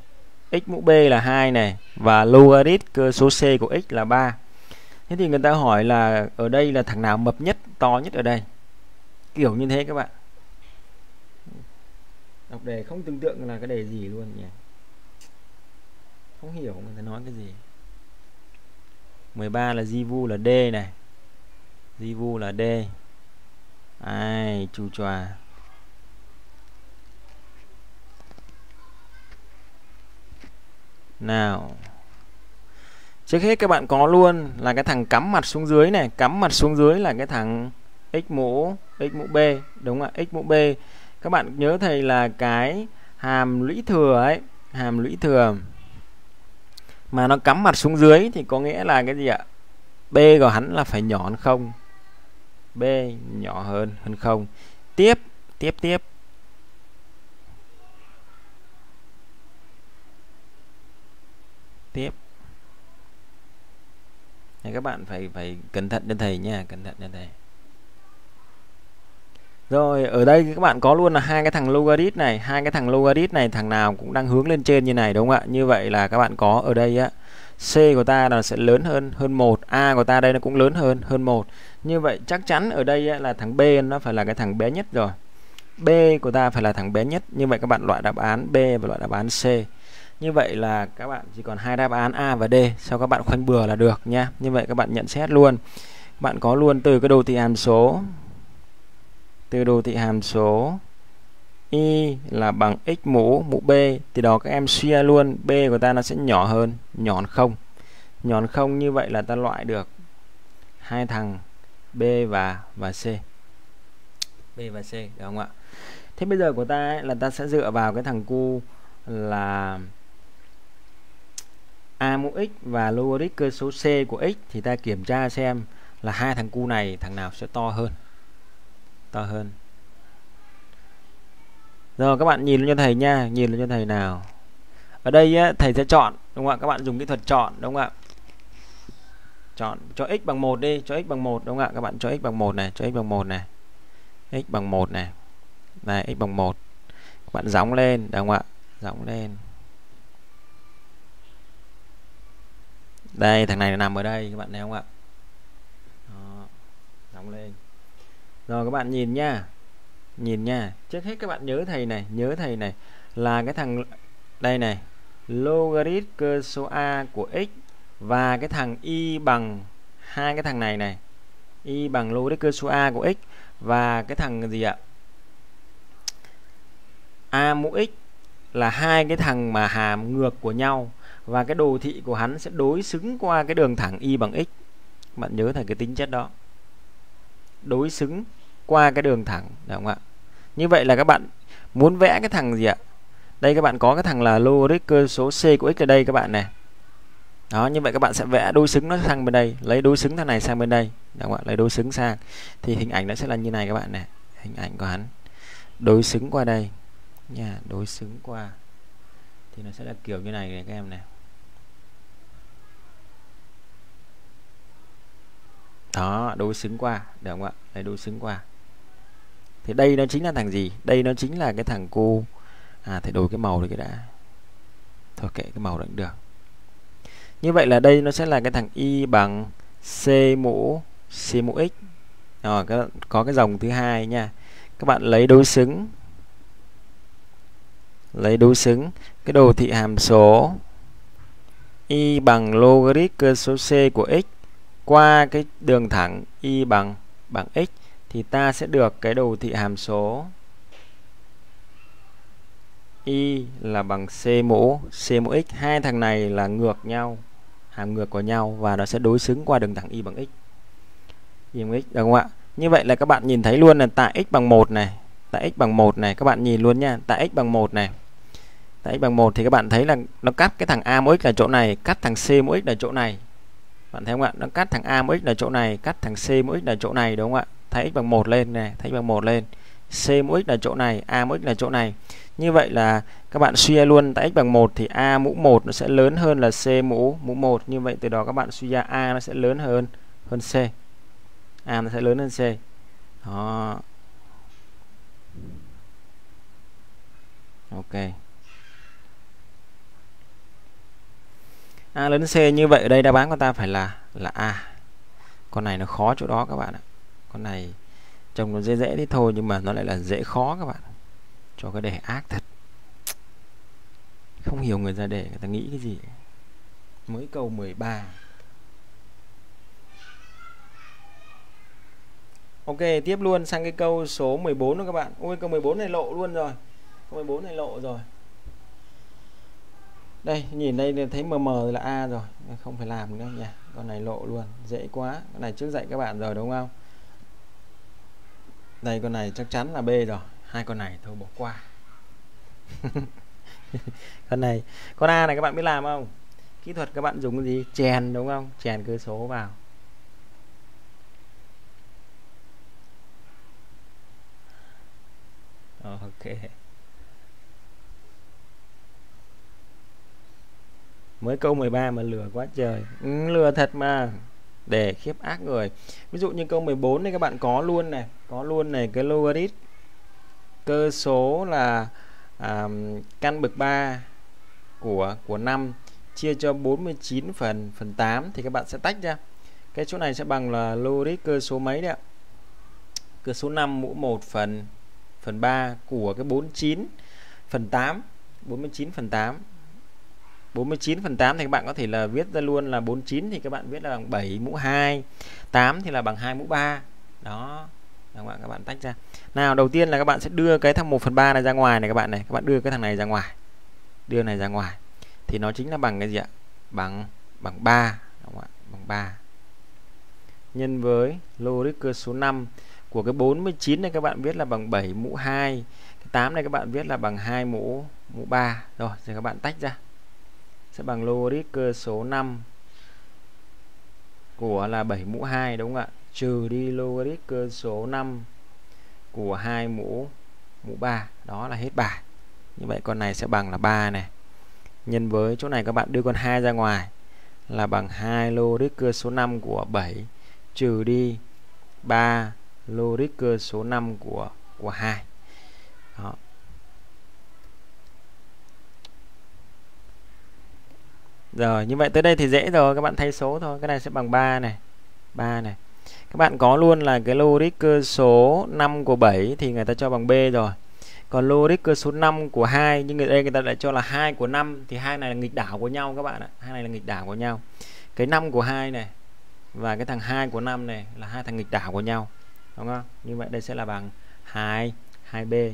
X mũ b là hai này. Và logarit cơ số c của x là 3 thế thì người ta hỏi là ở đây là thằng nào mập nhất, to nhất ở đây? Kiểu như thế các bạn. Đọc đề không tưởng tượng là cái đề gì luôn nhỉ không hiểu người ta nói cái gì. 13 là di vu là D này. Di vu là D ai, chu choa nào. Trước hết các bạn có luôn là cái thằng cắm mặt xuống dưới này. Cắm mặt xuống dưới là cái thằng x mũ x mũ b, đúng không ạ? X mũ b. Các bạn nhớ thầy là cái hàm lũy thừa ấy, hàm lũy thừa mà nó cắm mặt xuống dưới thì có nghĩa là cái gì ạ? B của hắn là phải nhỏ hơn không? B nhỏ hơn hơn không? Tiếp tiếp tiếp. Tiếp. Này, các bạn phải phải cẩn thận đến thầy nha, cẩn thận đến thầy rồi ở đây các bạn có luôn là hai cái thằng logarit này hai cái thằng logarit này thằng nào cũng đang hướng lên trên như này đúng không ạ? Như vậy là các bạn có ở đây á C của ta là sẽ lớn hơn hơn một A của ta đây nó cũng lớn hơn hơn một. Như vậy chắc chắn ở đây á, là thằng B nó phải là cái thằng bé nhất rồi. B của ta phải là thằng bé nhất. Như vậy các bạn loại đáp án B và loại đáp án C. Như vậy là các bạn chỉ còn hai đáp án A và D sau các bạn khoanh bừa là được nha. Như vậy các bạn nhận xét luôn. Bạn có luôn từ cái đồ thị hàm số từ đồ thị hàm số y là bằng x mũ mũ b thì đó các em suy ra luôn. B của ta nó sẽ nhỏ hơn nhọn không. Nhọn không như vậy là ta loại được hai thằng b và và c. B và c được không ạ? Thế bây giờ của ta ấy, là ta sẽ dựa vào cái thằng cu là a mũ x và logarit cơ số c của x thì ta kiểm tra xem là hai thằng cu này thằng nào sẽ to hơn to hơn. Rồi các bạn nhìn lên cho thầy nha nhìn lên cho thầy nào. Ở đây á, thầy sẽ chọn đúng không ạ? Các bạn dùng kỹ thuật chọn đúng không ạ? Chọn cho x bằng 1 đi cho x bằng 1 đúng không ạ? Các bạn cho x bằng 1 này cho x bằng 1 này. X bằng 1 này. Này x bằng 1 các bạn gióng lên đúng không ạ? Gióng lên. Đây thằng này nằm ở đây các bạn thấy không ạ? Đó, gióng lên rồi, các bạn nhìn nha. Nhìn nha. Trước hết các bạn nhớ thầy này, nhớ thầy này là cái thằng đây này, logarit cơ số a của x và cái thằng y bằng hai cái thằng này này. Y bằng logarit cơ số a của x và cái thằng gì ạ? A mũ x là hai cái thằng mà hàm ngược của nhau và cái đồ thị của hắn sẽ đối xứng qua cái đường thẳng y bằng x. Bạn nhớ thầy cái tính chất đó đối xứng qua cái đường thẳng, được không ạ? Như vậy là các bạn muốn vẽ cái thằng gì ạ? Đây các bạn có cái thằng là logarit cơ số c của x ở đây các bạn này. Đó, như vậy các bạn sẽ vẽ đối xứng nó sang bên đây, lấy đối xứng thằng này sang bên đây đúng không ạ? Lấy đối xứng sang. Thì hình ảnh nó sẽ là như này các bạn này. Hình ảnh của hắn. Đối xứng qua đây. Nha, đối xứng qua. Thì nó sẽ là kiểu như này này các em này. Đó đối xứng qua được không ạ? Đây đối xứng qua. Thì đây nó chính là thằng gì? Đây nó chính là cái thằng cô à thì đổi cái màu đi cái đã. Thôi kệ cái màu cũng được. Như vậy là đây nó sẽ là cái thằng y bằng c mũ c mũ x. Rồi có, có cái dòng thứ hai nha. Các bạn lấy đối xứng. Lấy đối xứng. Cái đồ thị hàm số y bằng logarit cơ số c của x qua cái đường thẳng y bằng bằng x thì ta sẽ được cái đồ thị hàm số. Y là bằng c mũ c mũ x. Hai thằng này là ngược nhau, hàm ngược của nhau và nó sẽ đối xứng qua đường thẳng y bằng x. Y bằng x được không ạ? Như vậy là các bạn nhìn thấy luôn là tại x bằng 1 này tại x bằng 1 này. Các bạn nhìn luôn nha tại x bằng 1 này. Tại x bằng 1 thì các bạn thấy là nó cắt cái thằng a mũ x là chỗ này, cắt thằng c mũ x là chỗ này bạn thấy không ạ? Nó cắt thằng a mũ x là chỗ này, cắt thằng c mũ x là chỗ này, đúng không ạ? Thay x bằng một lên này, thay x bằng một lên. C mũ x là chỗ này, a mũ x là chỗ này. Như vậy là các bạn suy ra luôn, tại x bằng 1 thì a mũ 1 nó sẽ lớn hơn là c mũ mũ 1 như vậy từ đó các bạn suy ra a nó sẽ lớn hơn hơn c. A nó sẽ lớn hơn c. Đó. Ok. A lớn c như vậy ở đây đáp án của ta phải là là a. Con này nó khó chỗ đó các bạn ạ. Con này trông nó dễ dễ thế thôi nhưng mà nó lại là dễ khó các bạn. Cho cái đề ác thật. Không hiểu người ra đề, người ta nghĩ cái gì. Mới câu 13 Ok, tiếp luôn sang cái câu số 14 nữa các bạn. Ôi câu 14 này lộ luôn rồi. Câu 14 này lộ rồi. Đây, nhìn đây thấy mờ mờ là A rồi Không phải làm nữa nha. Con này lộ luôn, Dễ quá. Con này trước dạy các bạn rồi đúng không? Đây, con này chắc chắn là B rồi. Hai con này thôi, bỏ qua. Con này, Con A này các bạn biết làm không? Kỹ thuật các bạn dùng cái gì? Chèn đúng không? Chèn cơ số vào. Ok. Mới câu 13 mà lừa quá trời. Ừ, lừa thật mà. Để khiếp ác người. Ví dụ như câu 14 này các bạn có luôn này có luôn này cái logarit. Cơ số là à, căn bậc 3 của của 5 chia cho 49 phần phần 8 thì các bạn sẽ tách ra. Cái chỗ này sẽ bằng là logarit cơ số mấy đấy ạ? Cơ số 5 mũ 1 phần phần 3 của cái 49 phần 8 49 phần 8 49 phần 8 thì các bạn có thể là viết ra luôn là 49 thì các bạn viết là bằng 7 mũ 2 8 thì là bằng 2 mũ 3 đó, các bạn các bạn tách ra. Nào, đầu tiên là các bạn sẽ đưa cái thằng 1 phần 3 này ra ngoài này các bạn này. Các bạn đưa cái thằng này ra ngoài. Đưa này ra ngoài. Thì nó chính là bằng cái gì ạ? Bằng bằng 3 đúng không ạ? Bằng 3 nhân với logic số 5 của cái 49 này các bạn viết là bằng 7 mũ 2 cái 8 này các bạn viết là bằng 2 mũ mũ 3 rồi thì các bạn tách ra sẽ bằng logarit cơ số 5 của là 7 mũ 2 đúng không ạ? Trừ đi logarit cơ số 5 của 2 mũ mũ 3 đó là hết bài. Như vậy con này sẽ bằng là 3 này. Nhân với chỗ này các bạn đưa con 2 ra ngoài là bằng 2 logarit cơ số 5 của 7 trừ đi 3 logic cơ số 5 của của 2 đó. Rồi, như vậy tới đây thì dễ rồi, các bạn thay số thôi, cái này sẽ bằng 3 này 3 này. Các bạn có luôn là cái logic cơ số 5 của 7 thì người ta cho bằng B rồi. Còn logic cơ số 5 của 2 nhưng người đây người ta lại cho là 2 của 5 thì hai này là nghịch đảo của nhau các bạn ạ. Hai này là nghịch đảo của nhau. Cái 5 của 2 này và cái thằng 2 của 5 này là hai thằng nghịch đảo của nhau, đúng không? Như vậy đây sẽ là bằng 2 2b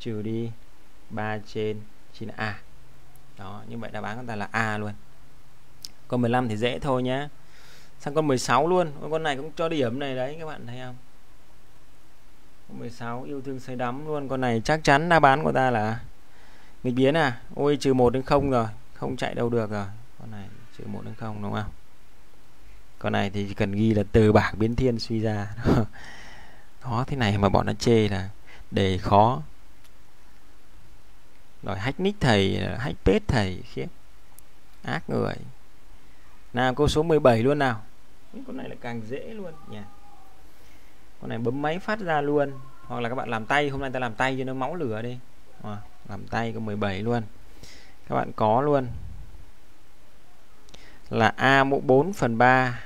trừ đi 3 trên 9a đó, như vậy đáp án của ta là a luôn. Con 15 thì dễ thôi nhá. Sang con 16 luôn. Con này cũng cho điểm này đấy, các bạn thấy không? Con 16 yêu thương say đắm luôn. Con này chắc chắn đáp án của ta là nghịch biến à. Ôi, trừ 1 đến 0 rồi. Không chạy đâu được rồi. Con này trừ 1 đến 0 đúng không? Con này thì chỉ cần ghi là từ bảng biến thiên suy ra. Đó, thế này mà bọn nó chê là đề khó rồi hack nick thầy hack page thầy khiếp. Ác người. Nào câu số 17 luôn nào. Con này là càng dễ luôn. Nhỉ. Con này bấm máy phát ra luôn. Hoặc là các bạn làm tay hôm nay ta làm tay cho nó máu lửa đi. À, làm tay có 17 luôn. Các bạn có luôn. Là a mũ 4 phần 3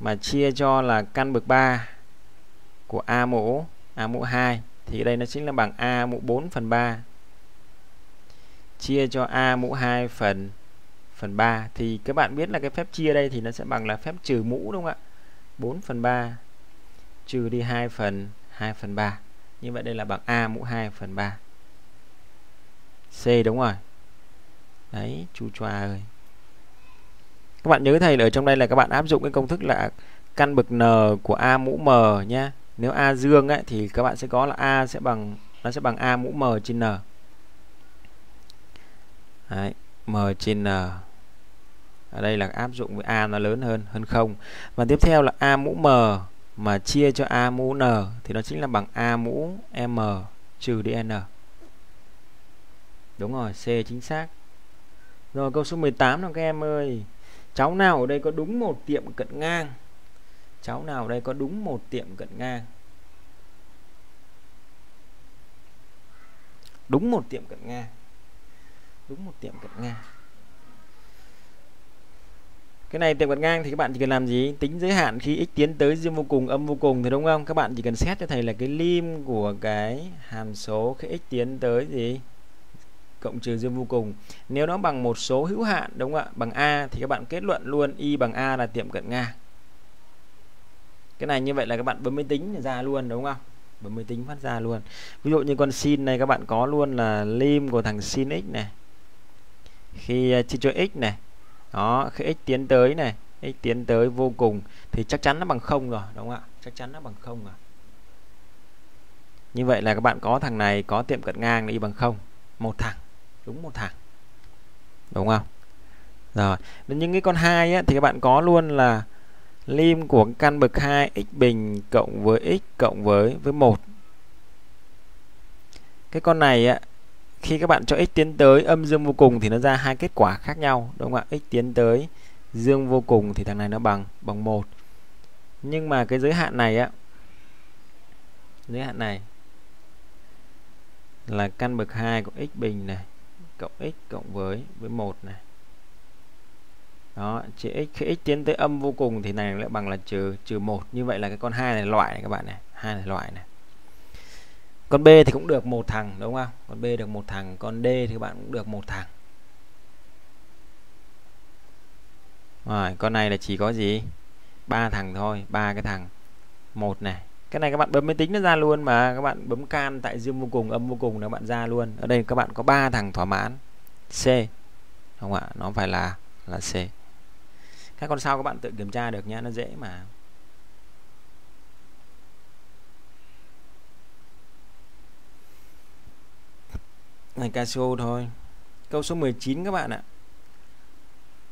mà chia cho là căn bậc 3 của a mũ a mũ 2 thì đây nó chính là bằng a mũ 4 phần 3 chia cho a mũ 2 phần phần 3 thì các bạn biết là cái phép chia đây thì nó sẽ bằng là phép trừ mũ, đúng không ạ? 4 phần 3 trừ đi 2 phần 2 phần 3 như vậy đây là bằng a mũ 2 phần 3 C, đúng rồi. Đấy chú choa ơi. Các bạn nhớ thầy là ở trong đây là các bạn áp dụng cái công thức là căn bậc n của a mũ m nhé nếu a dương ấy thì các bạn sẽ có là a sẽ bằng, nó sẽ bằng a mũ m trên n. Đấy, m trên n. Ở đây là áp dụng với a nó lớn hơn hơn không. Và tiếp theo là a mũ m mà chia cho a mũ n thì nó chính là bằng a mũ m trừ đi n. Đúng rồi c chính xác. Rồi câu số 18 nào các em ơi? Cháu nào ở đây có đúng một tiệm cận ngang? Cháu nào ở đây có đúng một tiệm cận ngang? Đúng một tiệm cận ngang đúng một tiệm cận ngang. Cái này tiệm cận ngang thì các bạn chỉ cần làm gì? Tính giới hạn, khi x tiến tới dương vô cùng, âm vô cùng thì đúng không? Các bạn chỉ cần xét cho thầy là cái lim của cái hàm số khi x tiến tới gì? Cộng trừ dương vô cùng. Nếu nó bằng một số hữu hạn, đúng không ạ? Bằng a thì các bạn kết luận luôn y bằng a là tiệm cận ngang. Cái này như vậy là các bạn bấm máy tính ra luôn, đúng không? Bấm máy tính phát ra luôn. Ví dụ như con sin này các bạn có luôn là lim của thằng sin x này khi à, chia cho x này đó khi x tiến tới này x tiến tới vô cùng thì chắc chắn nó bằng không rồi đúng không ạ? Chắc chắn nó bằng không rồi. Như vậy là các bạn có thằng này có tiệm cận ngang là y bằng không? Một thằng đúng một thằng đúng không? Rồi đến những cái con hai á, thì các bạn có luôn là lim của căn bậc 2 x bình cộng với x cộng với với một. Cái con này á, khi các bạn cho x tiến tới, âm dương vô cùng thì nó ra hai kết quả khác nhau, đúng không ạ? X tiến tới, dương vô cùng thì thằng này nó bằng bằng một. Nhưng mà cái giới hạn này á, giới hạn này là căn bậc 2 của x bình này, cộng x cộng với với một này. Đó chỉ x, khi x tiến tới âm vô cùng thì này lại bằng là trừ trừ một. Như vậy là cái con hai này loại này các bạn này, hai này loại này con b thì cũng được một thằng, đúng không? Con b được một thằng, con d thì bạn cũng được một thằng. Rồi, con này là chỉ có gì? Ba thằng thôi, ba cái thằng. Một này. Cái này các bạn bấm máy tính nó ra luôn mà, các bạn bấm can tại dương vô cùng, âm vô cùng là các bạn ra luôn. Ở đây các bạn có ba thằng thỏa mãn. C. Không ạ, nó phải là là c. Các con sau các bạn tự kiểm tra được nhé nó dễ mà. Này, Casio thôi. Câu số 19 các bạn ạ.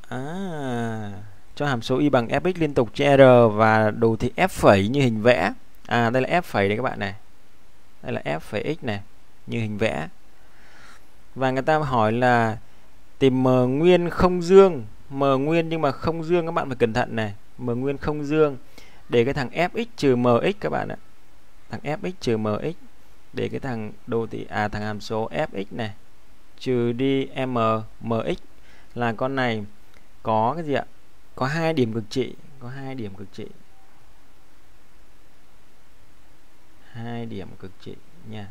À cho hàm số y bằng fx liên tục cho r và đồ thị f phẩy như hình vẽ. À đây là f phẩy đấy các bạn này. Đây là f phẩy x này, như hình vẽ. Và người ta hỏi là tìm m nguyên không dương. M nguyên nhưng mà không dương các bạn phải cẩn thận này. M nguyên không dương. Để cái thằng fx trừ mx các bạn ạ. Thằng fx trừ mx để cái thằng đồ thị à thằng hàm số fx này, trừ đi m mx là con này có cái gì ạ? Có hai điểm cực trị, có hai điểm cực trị. Hai điểm cực trị nha.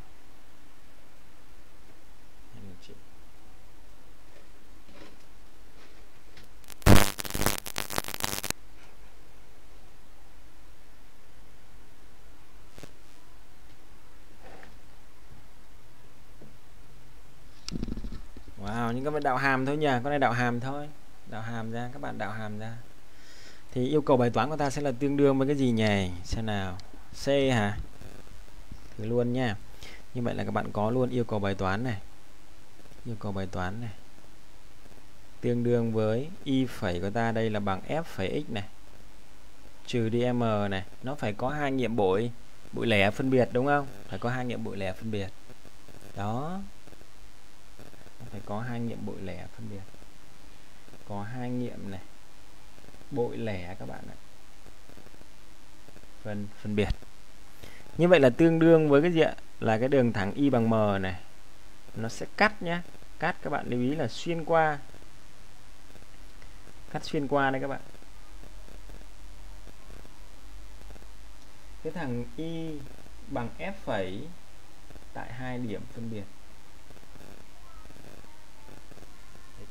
Wow, những cái đạo hàm thôi nhỉ, con này đạo hàm thôi. Đạo hàm ra, các bạn đạo hàm ra. Thì yêu cầu bài toán của ta sẽ là tương đương với cái gì nhỉ? Xem nào. C hả? Thử luôn nha. Như vậy là các bạn có luôn yêu cầu bài toán này. Yêu cầu bài toán này. Tương đương với y phẩy của ta đây là bằng f phẩy x này. Trừ đi m này, nó phải có hai nghiệm bội bội lẻ phân biệt đúng không? Phải có hai nghiệm bội lẻ phân biệt. Đó, phải có hai nghiệm bội lẻ phân biệt. Có hai nghiệm này. Bội lẻ các bạn ạ. Phân phân biệt. Như vậy là tương đương với cái gì ạ? Là cái đường thẳng y bằng m này. Nó sẽ cắt nhé cắt các bạn lưu ý là xuyên qua. Cắt xuyên qua đây các bạn. Cái thằng y bằng f phẩy tại hai điểm phân biệt.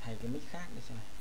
Thay cái mic khác để xem này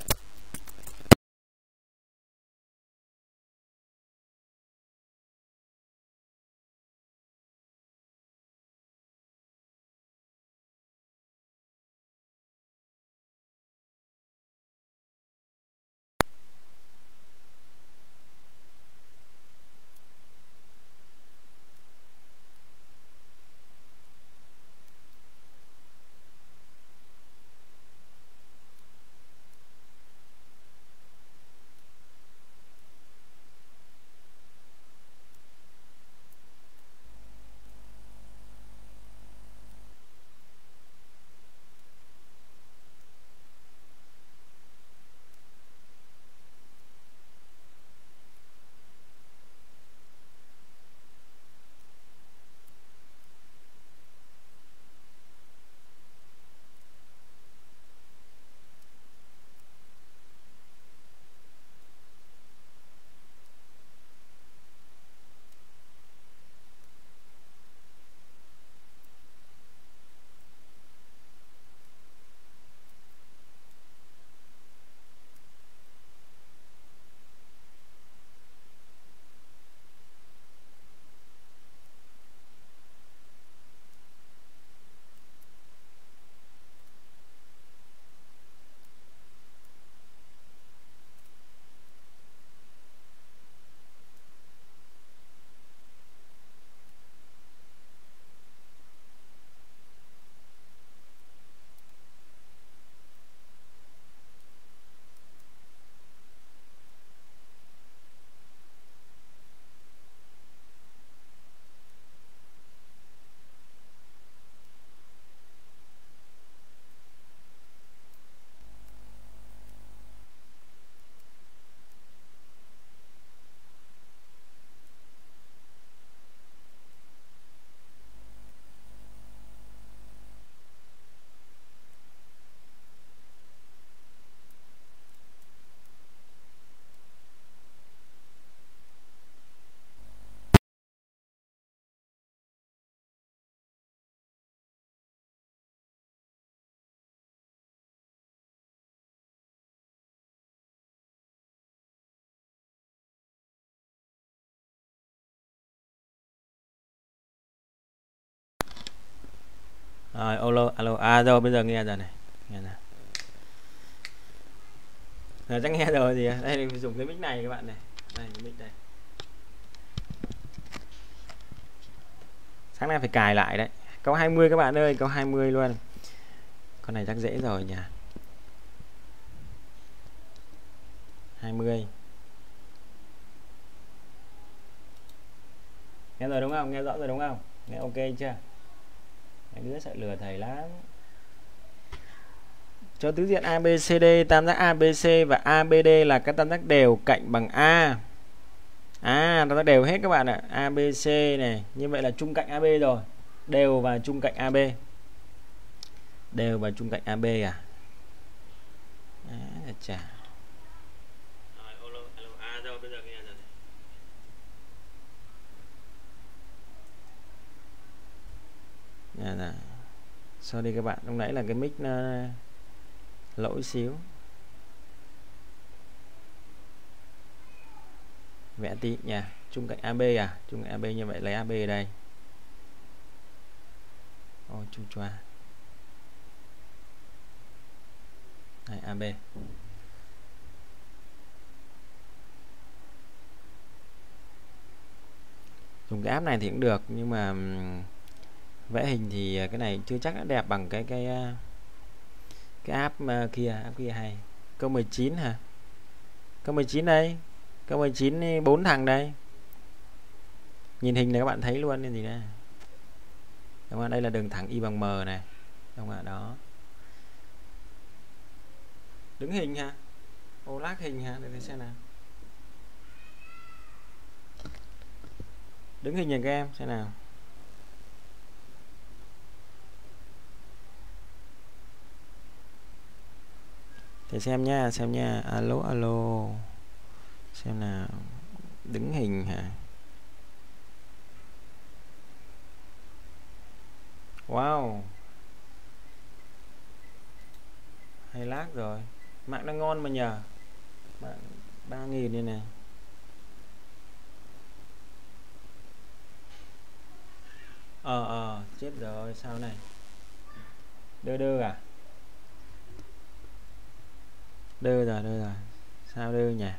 rồi alo alo à rồi, bây giờ nghe rồi này. Nghe nè rồi, chắc nghe rồi thì à, đây dùng cái mic này các bạn này. Đây, cái mic đây. Sáng nay phải cài lại đấy. Câu 20 các bạn ơi câu 20 luôn. Con này chắc dễ rồi nhỉ. 20 nghe rồi đúng không? Nghe rõ rồi đúng không? Nghe ok chưa? Mấy đứa sợ lừa thầy lắm. Cho tứ diện ABCD tam giác ABC và ABD là các tam giác đều cạnh bằng A. À tam giác đều hết các bạn ạ. ABC này. Như vậy là chung cạnh AB rồi. Đều và chung cạnh AB đều và chung cạnh AB à, à chả à, là sorry các bạn. Lúc nãy là cái mic nó lỗi xíu. Vẽ tí nha chung cạnh AB à? Chung cạnh AB như vậy lấy AB ở đây. Ô chu choa này AB dùng cái app này thì cũng được nhưng mà vẽ hình thì à, cái này chưa chắc đã đẹp bằng cái cái à, cái app à, kia app kia hay. Câu 19 hả? Câu 19 đây. Câu 19 bốn thằng đây. Nhìn hình này các bạn thấy luôn nên gì đây? Đúng không? Đây là đường thẳng y bằng m này. Đúng không ạ? Đó. Đứng hình ha ô lát hình ha để xem nào. Đứng hình nhà các em, xem nào. Thì xem nha xem nha. Alo alo. Xem nào. Đứng hình hả? Wow. Hay lát rồi. Mạng nó ngon mà nhờ. Mạng ba nghìn đây này ờ ờ. Chết rồi. Sao này? Đơ đơ à? Đưa rồi đưa rồi. Sao đưa nhỉ?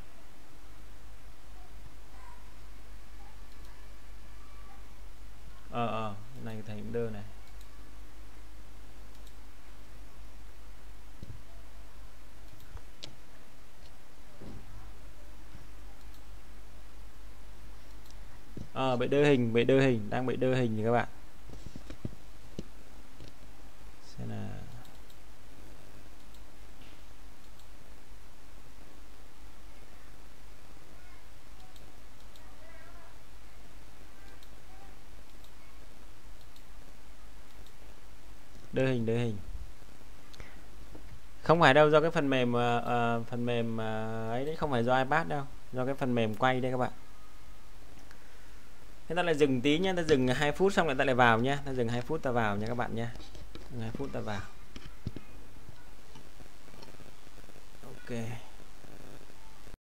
Ờ ờ này thầy cũng đưa này. Ờ à, bị đưa hình bị đưa hình đang bị đưa hình thì các bạn. Đưa hình đưa hình. Không phải đâu do cái phần mềm uh, phần mềm uh, ấy đấy không phải do ipad đâu. Do cái phần mềm quay đây các bạn. Thế ta lại dừng tí nhé ta dừng 2 phút xong lại ta lại vào nhé ta dừng 2 phút ta vào nha các bạn nhé 2 phút ta vào. Ok.